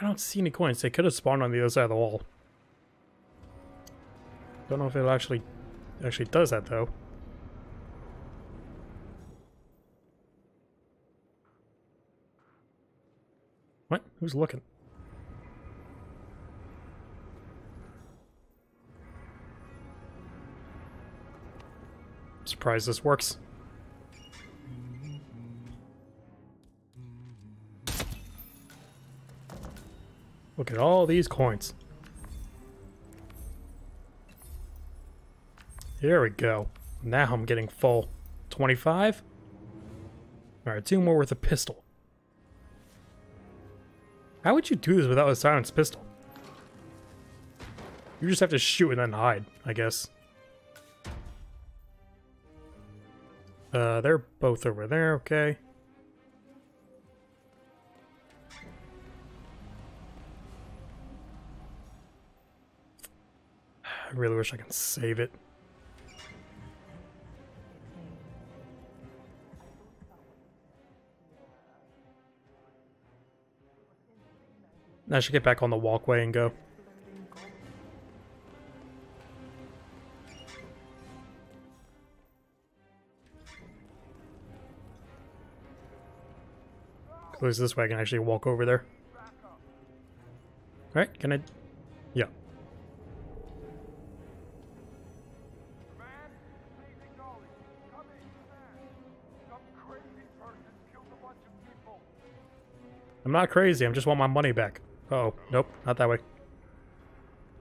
I don't see any coins. They could have spawned on the other side of the wall. Don't know if it actually actually does that though. What? Who's looking? Surprised this works. Look at all these coins. There we go. Now I'm getting full. 25? Alright, two more with a pistol. How would you do this without a silenced pistol? You just have to shoot and then hide, I guess. Uh, they're both over there, okay. I really wish I could save it. I should get back on the walkway and go. Least this way I can actually walk over there. Right? Can I? Yeah. I'm not crazy, I just want my money back. Uh oh, nope, not that way.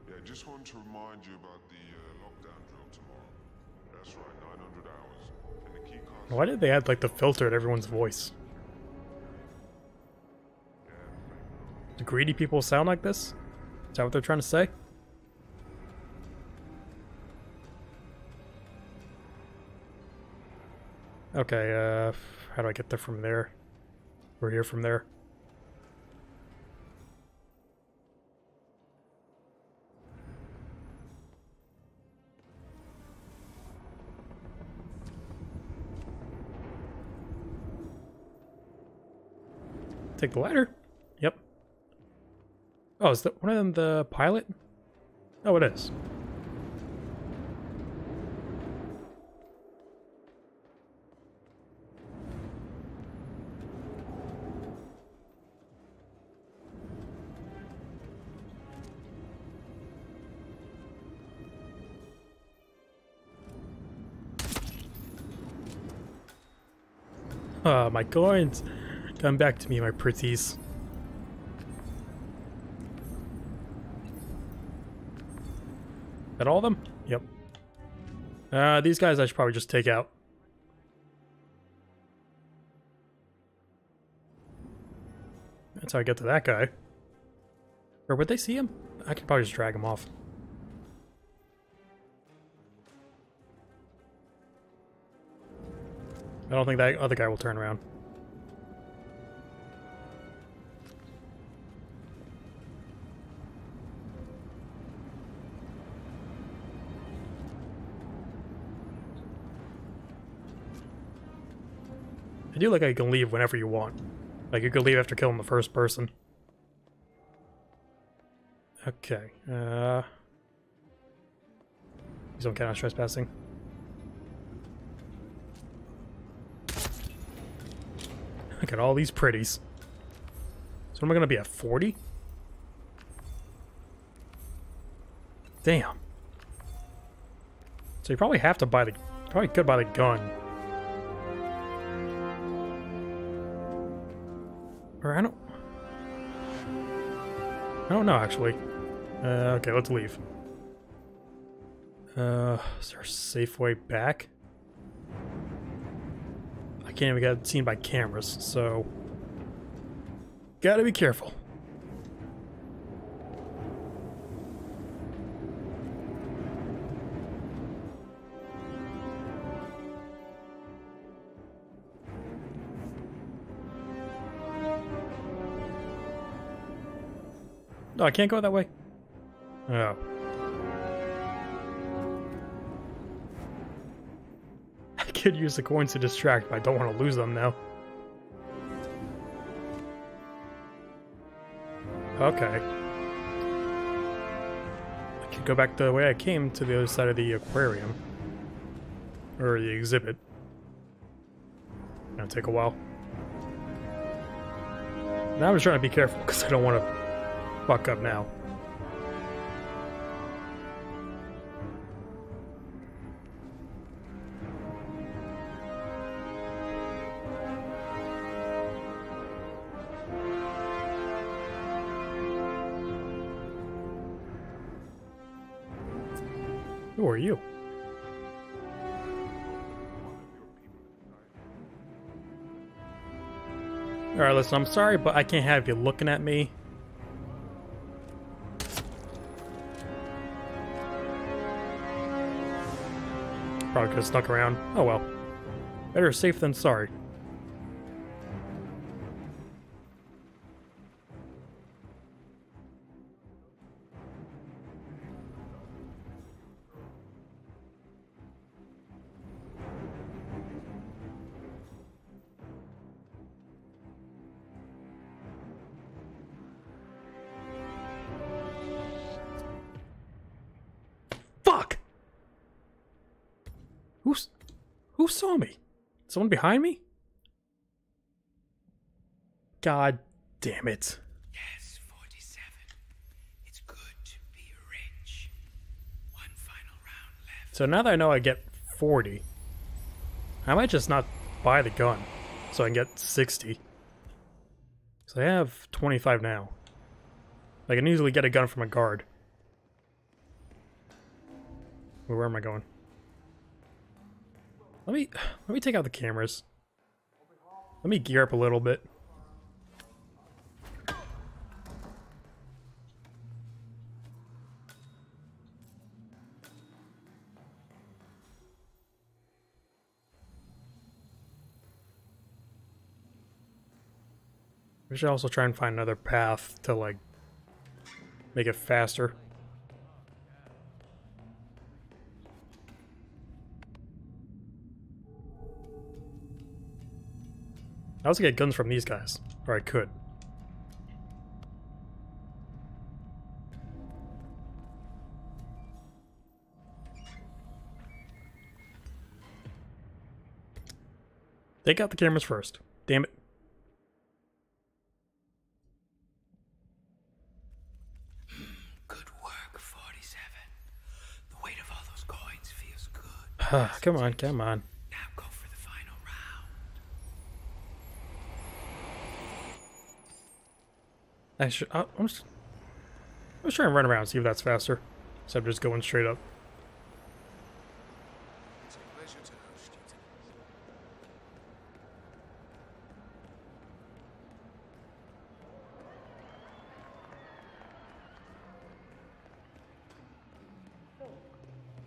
Yeah, just wanted to remind you about the uh, lockdown drill tomorrow. That's right, 900 hours. And the key card. Why did they add like the filter at everyone's voice? Do greedy people sound like this? Is that what they're trying to say? Okay, uh, how do I get there from there? We're here from there. Take the ladder. Yep. Oh, is that one of them the pilot? Oh, it is. Ah, my coins. Come back to me, my pretties. That all of them? Yep. Uh, these guys I should probably just take out. That's how I get to that guy. Or would they see him? I could probably just drag him off. I don't think that other guy will turn around. I do like how you can leave whenever you want. Like you could leave after killing the first person. Okay. Uh, please don't count on trespassing. Look at all these pretties. So am I gonna be at 40? Damn. So you probably have to buy the probably could buy the gun. Don't know, actually. Uh, okay, let's leave. Uh, is there a safe way back? I can't even get seen by cameras, so... Gotta be careful. No, I can't go that way. Oh. I could use the coins to distract, but I don't want to lose them now. Okay. I could go back the way I came to the other side of the aquarium. Or the exhibit. Gonna take a while. Now I'm just trying to be careful because I don't want to fuck up now. Who are you? Alright, listen, I'm sorry, but I can't have you looking at me. Could have stuck around. Oh well. Better safe than sorry. Behind me? God damn it. Yes, 47. It's good to be rich. One final round left. So now that I know I get 40, I might just not buy the gun so I can get 60. So I have 25 now. I can easily get a gun from a guard. Where am I going? Let me let me take out the cameras. Let me gear up a little bit. We should also try and find another path to like make it faster. I also get guns from these guys, or I could. Take out the cameras first. Damn it. Good work, 47. The weight of all those coins feels good. come on, come on. Now go for the final round. I should. Uh, I- I'm just. I'm just trying to run around, see if that's faster. Instead of just going straight up. It's a pleasure to host you tonight.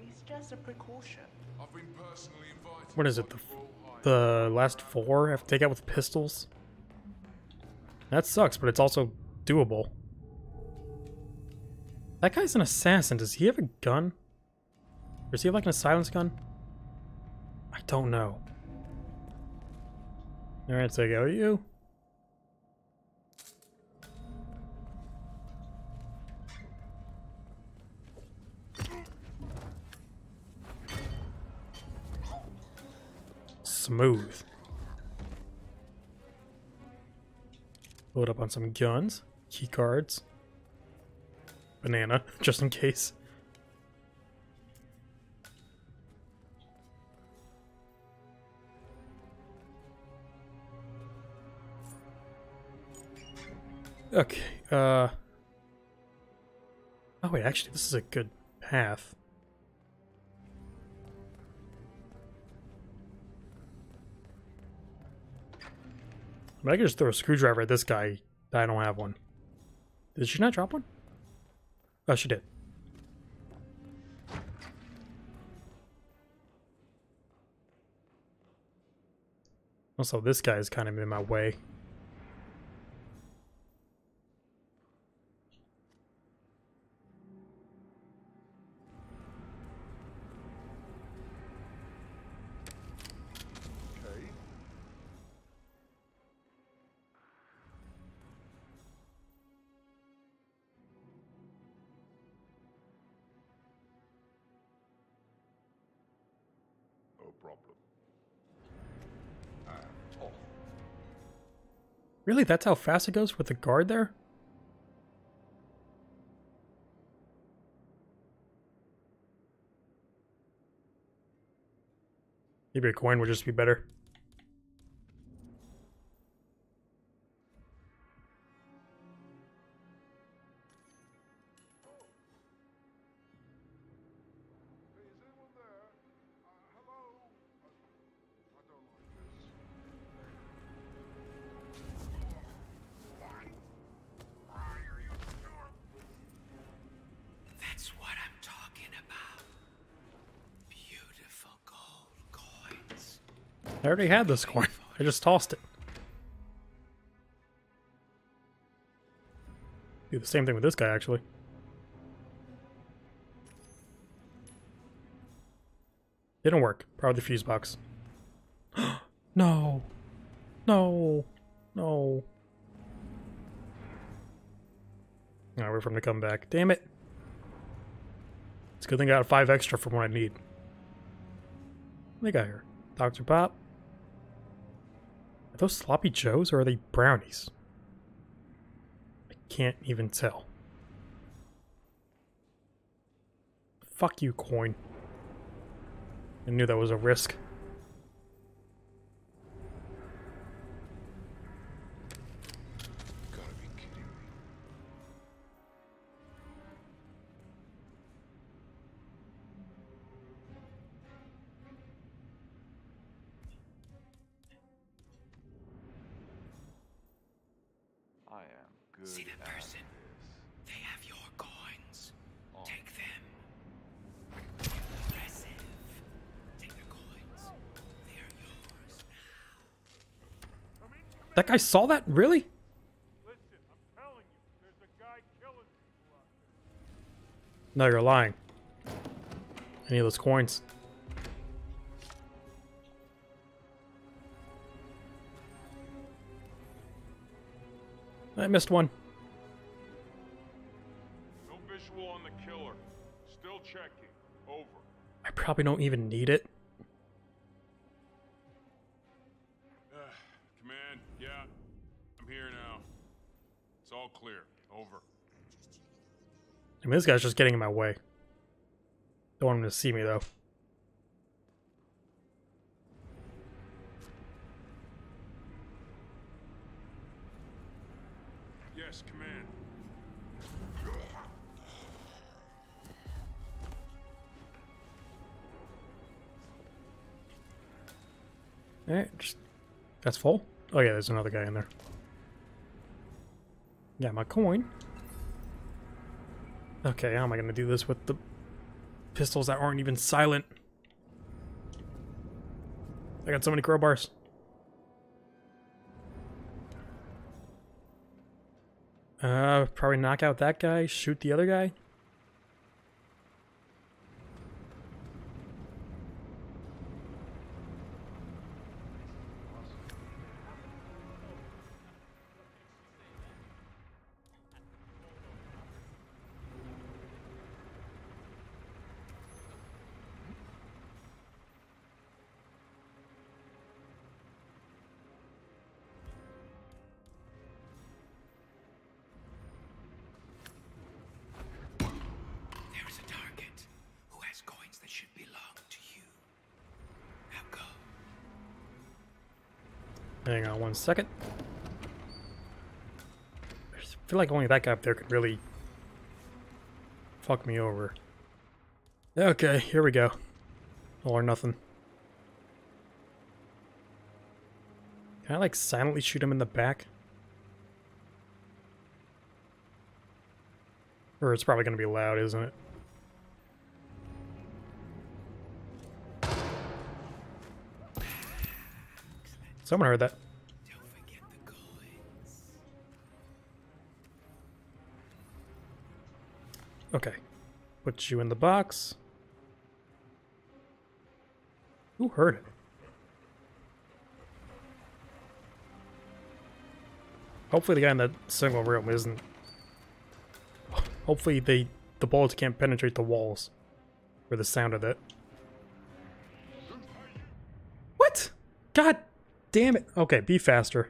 It's just a precaution. I've been personally invited. What is it? The, the last four I have to take out with pistols? That sucks, but it's also doable. That guy's an assassin. Does he have a gun? Does he have like an silence gun? I don't know. Alright, so I go you. Smooth. Load up on some guns, key cards, banana, just in case. Okay, uh... Oh wait, actually, this is a good path. I, mean, I could just throw a screwdriver at this guy. I don't have one. Did she not drop one? Oh, she did. Also, this guy is kind of in my way. Really? That's how fast it goes with the guard there? Maybe a coin would just be better. I already had this coin. I just tossed it. Do the same thing with this guy, actually. Didn't work. Probably the fuse box. no. No. No. Alright, wait for him to come back. Damn it. It's a good thing I got five extra from what I need. What they got here? Dr. Pop. Those sloppy joes or are they brownies? I can't even tell. Fuck you, coin. I knew that was a risk. Guy saw that? Really? Listen, I'm telling you, there's a guy killing people out there. No, you're lying. Any of those coins. I missed one. No visual on the killer. Still checking. Over. I probably don't even need it. Mean, this guy's just getting in my way. Don't want him to see me, though. Yes, command. Alright, just... That's full? Oh yeah, there's another guy in there. Got my coin. Okay, how am I gonna do this with the pistols that aren't even silent? I got so many crowbars. Uh, probably knock out that guy, shoot the other guy. Hang on one second. I feel like only that guy up there could really fuck me over. Okay, here we go. All or nothing. Can I like silently shoot him in the back? Or it's probably gonna be loud, isn't it? Someone heard that. Okay. Put you in the box. Who heard it? Hopefully the guy in that single room isn't... Hopefully they, the bullets can't penetrate the walls. For the sound of it. Damn it. Okay, be faster.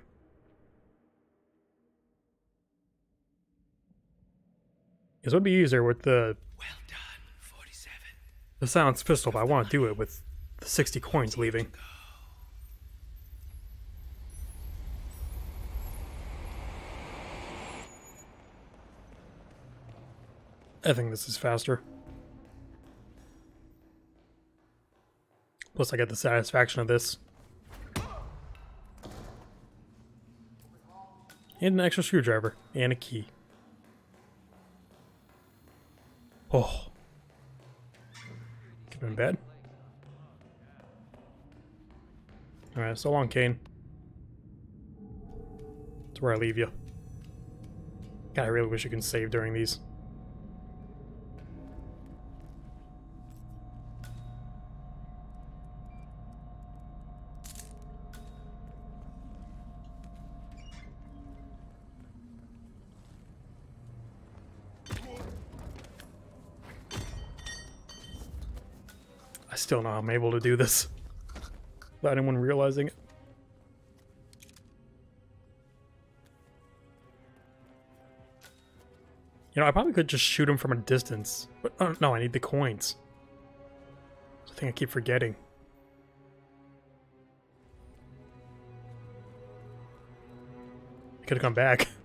This would be easier with the Well done, 47. the silenced pistol, but I want to do it with the 60 coins leaving. I think this is faster. Plus, I get the satisfaction of this. And an extra screwdriver. And a key. Oh. Could have been bad. Alright, so long, Kane. That's where I leave you. God, I really wish you can save during these. I still know I'm able to do this. without anyone realizing it. You know, I probably could just shoot him from a distance. But oh, no, I need the coins. The thing I keep forgetting. I could have come back.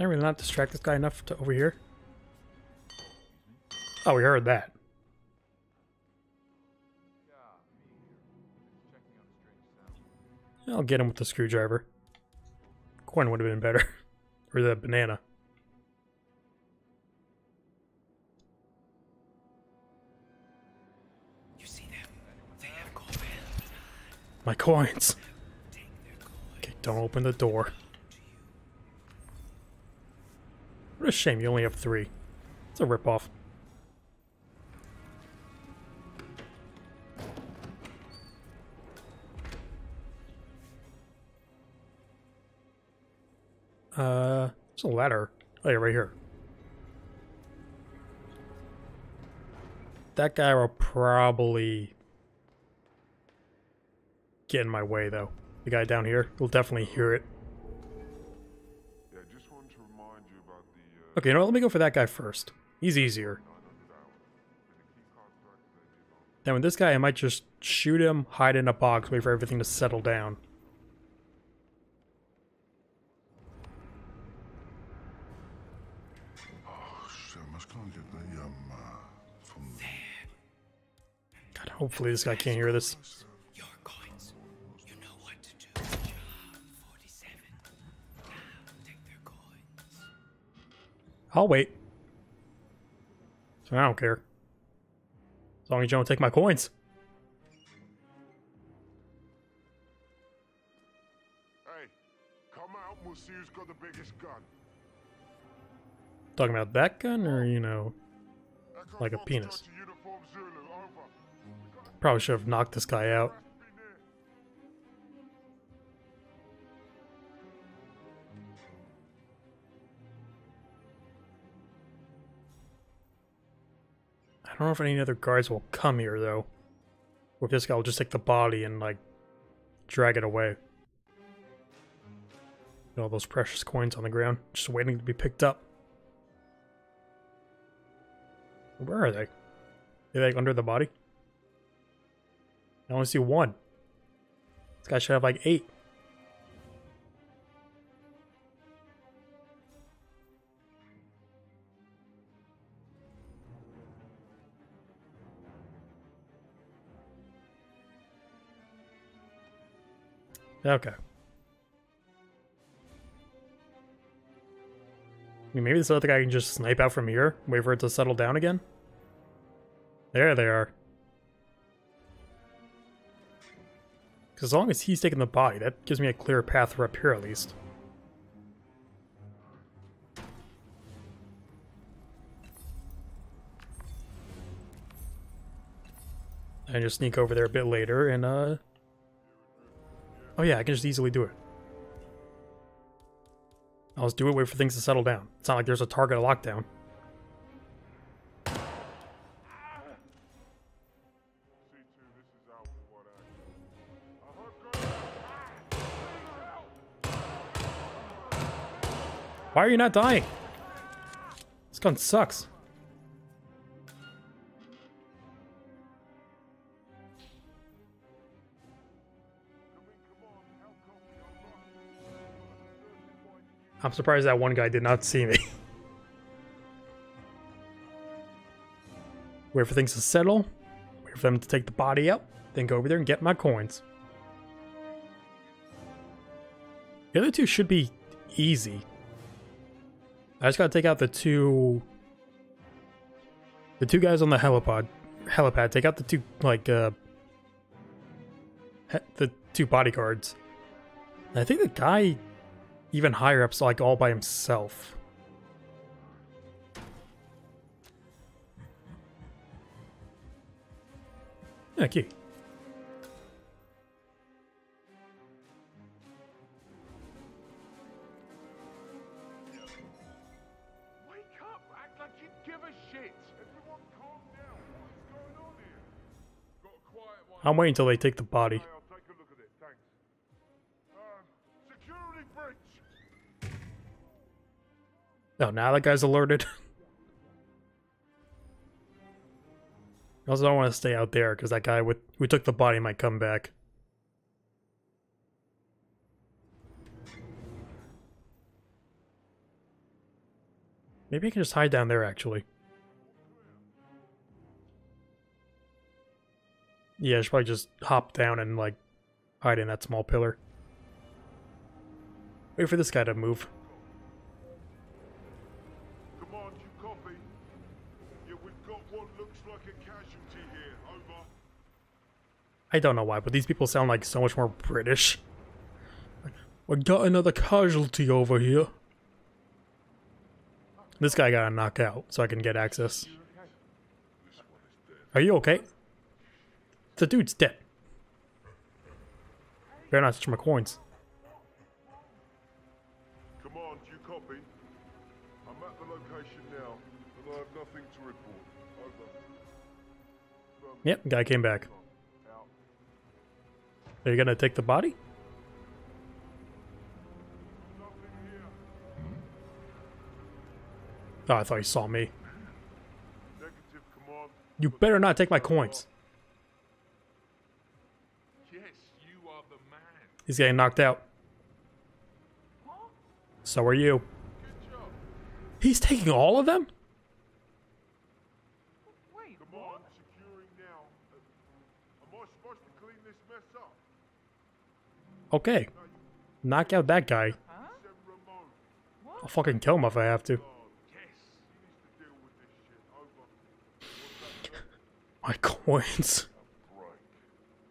Can I really not distract this guy enough to over here? Oh, we heard that. I'll get him with the screwdriver. Coin would have been better. or the banana. You see them? They have gold. My coins. Okay, don't open the door. What a shame you only have three. It's a ripoff. Uh, it's a ladder. Oh yeah, right here. That guy will probably get in my way, though. The guy down here, he'll definitely hear it. Okay, you know what? Let me go for that guy first. He's easier. Then with this guy, I might just shoot him, hide in a box, wait for everything to settle down. God, hopefully this guy can't hear this. I'll wait. So I don't care. As long as you don't take my coins. Hey, come out we'll see who's got the biggest gun. Talking about that gun, or, you know, like a penis. Uniform Zulu, over. Probably should have knocked this guy out. Don't know if any other guards will come here, though. Or if this guy will just take the body and, like, drag it away. All those precious coins on the ground, just waiting to be picked up. Where are they? Are they like under the body? I only see one. This guy should have like eight. Okay. I mean, maybe this other guy can just snipe out from here, wait for it to settle down again. There they are. Because as long as he's taking the body, that gives me a clear path for up here at least. And just sneak over there a bit later and, uh... Oh yeah, I can just easily do it. I'll just do it, wait for things to settle down. It's not like there's a target lockdown. Why are you not dying? This gun sucks. I'm surprised that one guy did not see me. Wait for things to settle. Wait for them to take the body out. Then go over there and get my coins. The other two should be easy. I just gotta take out the two... The two guys on the helipod. helipad. Take out the two like uh he- the two bodyguards. I think the guy even higher up's like all by himself. Yeah, key. Wake up! Act like you give a shit! Everyone calm down. What's going on here? Got a quiet one. I'm waiting until they take the body. Oh, now that guy's alerted. I also don't want to stay out there because that guy with who took the body might come back. Maybe I can just hide down there actually. Yeah, I should probably just hop down and like hide in that small pillar. Wait for this guy to move. I don't know why, but these people sound like so much more British. We got another casualty over here. This guy got a knockout, so I can get access. Are you okay? The dude's dead. Better not touch my coins. Come on, do you copy? I'm at the location now, and I have nothing to report. Over. Yep, guy came back. Are you gonna take the body? Oh, I thought you saw me. You better not take my coins. He's getting knocked out. So are you. He's taking all of them? Come on, securing now. Uh, am I supposed to clean this mess up? Okay. Knock out that guy. I'll fucking kill him if I have to. My coins.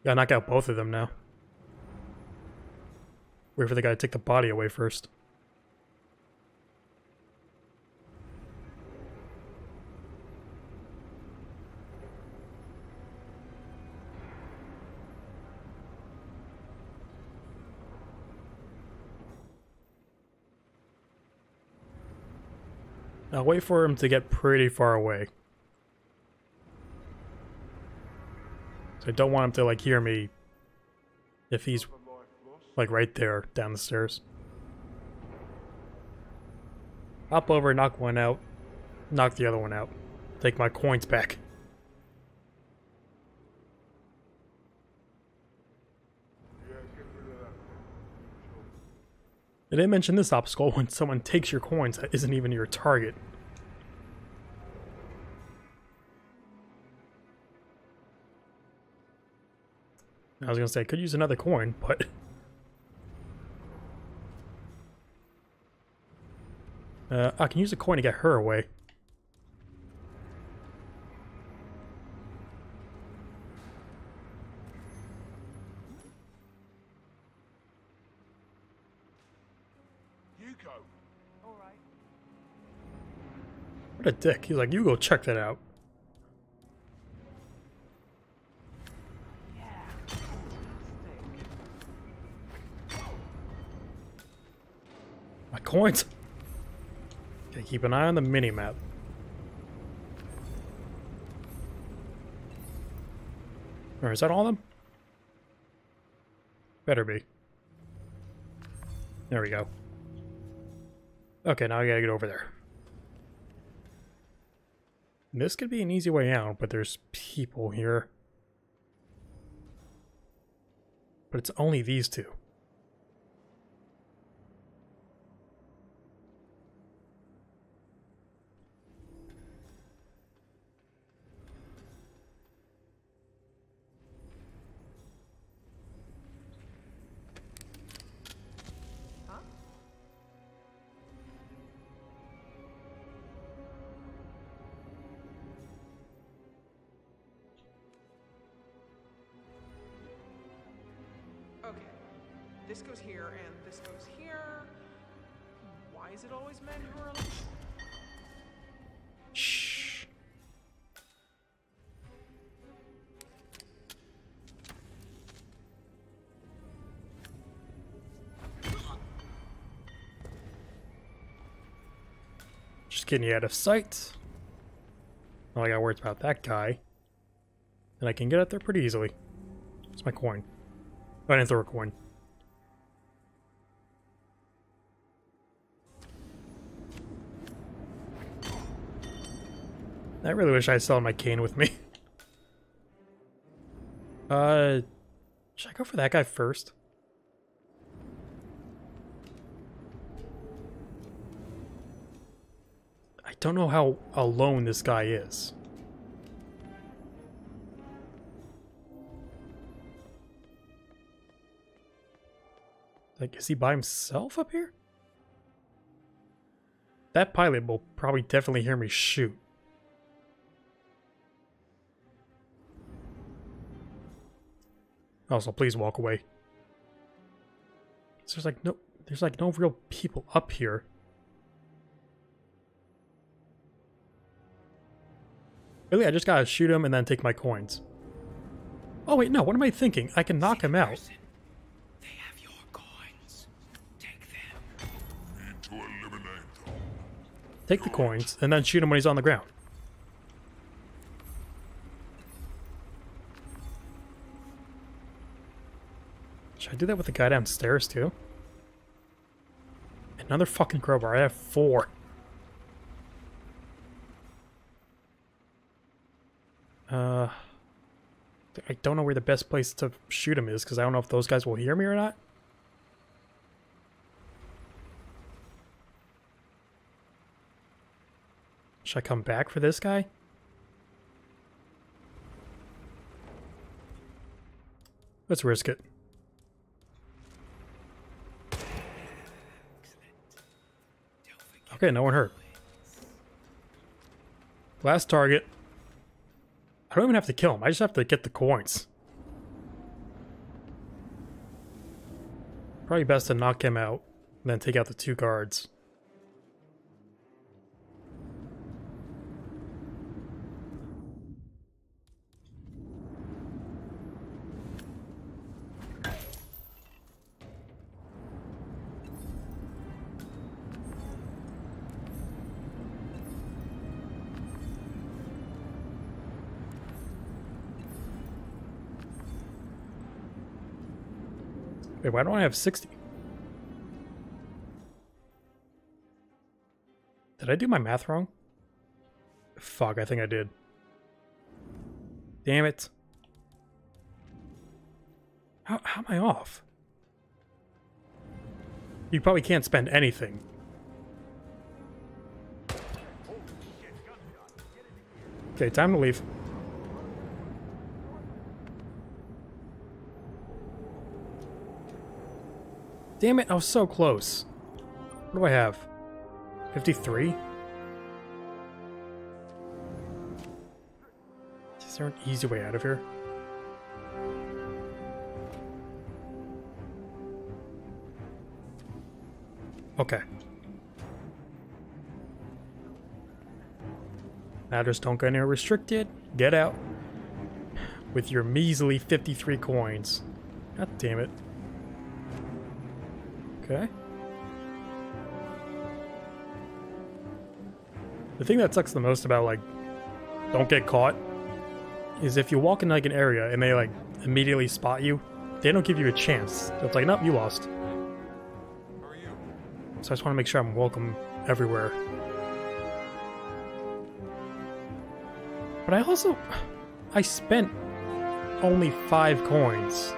Gotta knock out both of them now. Wait for the guy to take the body away first. Now wait for him to get pretty far away. So I don't want him to like hear me if he's like right there down the stairs. Hop over, knock one out, knock the other one out. Take my coins back. They didn't mention this obstacle when someone takes your coins that isn't even your target. I was gonna say I could use another coin, but uh, I can use a coin to get her away. You go. All right. What a dick! He's like, you go check that out. Coins. Okay, keep an eye on the mini map. Or is that all of them? Better be. There we go. Okay, now I gotta get over there. This could be an easy way out, but there's people here. But it's only these two. You out of sight. All I gotta worry about that guy. And I can get up there pretty easily. It's my coin. Oh, I didn't throw a coin. I really wish I had my cane with me. Uh, should I go for that guy first? Don't know how alone this guy is. Like, is he by himself up here? That pilot will probably definitely hear me shoot. Also, please walk away. So There's like no, there's like no real people up here. Really, I just gotta shoot him and then take my coins. Oh wait, no, what am I thinking? I can knock him out. To eliminate them. Take the coins, and then shoot him when he's on the ground. Should I do that with the guy downstairs too? Another fucking crowbar. I have four. Uh, I don't know where the best place to shoot him is because I don't know if those guys will hear me or not. Should I come back for this guy? Let's risk it. Okay, no one hurt. Last target. I don't even have to kill him. I just have to get the coins. Probably best to knock him out, and then take out the two guards. Wait, why don't I have 60? Did I do my math wrong? Fuck, I think I did. Damn it. How, how am I off? You probably can't spend anything. Okay, time to leave. Damn it, I was so close. What do I have? 53? Is there an easy way out of here? Okay. Matters don't go anywhere restricted. Get out. With your measly 53 coins. God damn it. Okay. The thing that sucks the most about like don't get caught is if you walk in like an area and they like immediately spot you, they don't give you a chance. They're like, nope, you lost. So I just want to make sure I'm welcome everywhere. But I also I spent only five coins.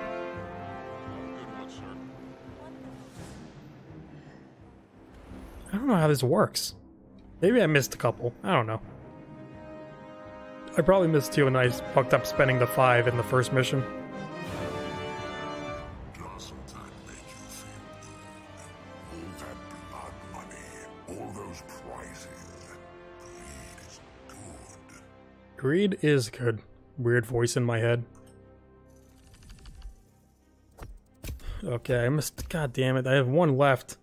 Know how this works. Maybe I missed a couple. I don't know. I probably missed two and I fucked up spending the five in the first mission. Greed is good. Weird voice in my head. Okay, I missed. God damn it! I have one left.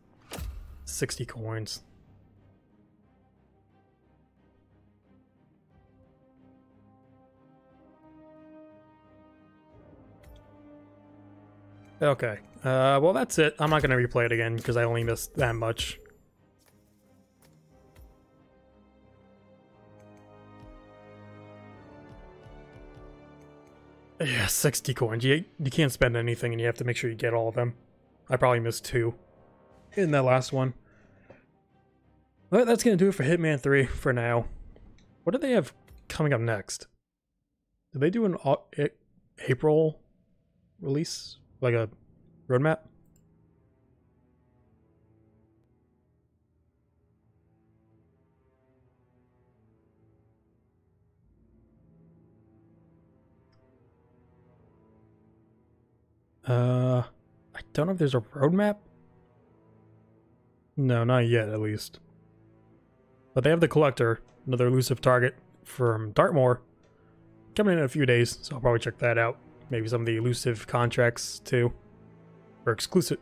Sixty coins. Okay. Uh, well, that's it. I'm not gonna replay it again because I only missed that much. Yeah, 60 coins. You, you can't spend anything and you have to make sure you get all of them. I probably missed two in that last one. But that's going to do it for Hitman 3 for now. What do they have coming up next? Did they do an April release? Like a roadmap? Uh, I don't know if there's a roadmap. No, not yet, at least. But they have the Collector, another elusive target from Dartmoor, coming in, in a few days, so I'll probably check that out. Maybe some of the elusive contracts, too. Or exclusive.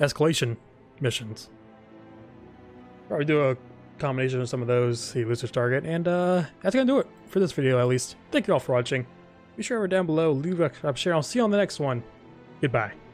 Escalation missions. Probably do a combination of some of those, the elusive target, and uh, that's gonna do it for this video, at least. Thank you all for watching. Be sure to down below, leave a subscribe, share, I'll see you on the next one. Goodbye.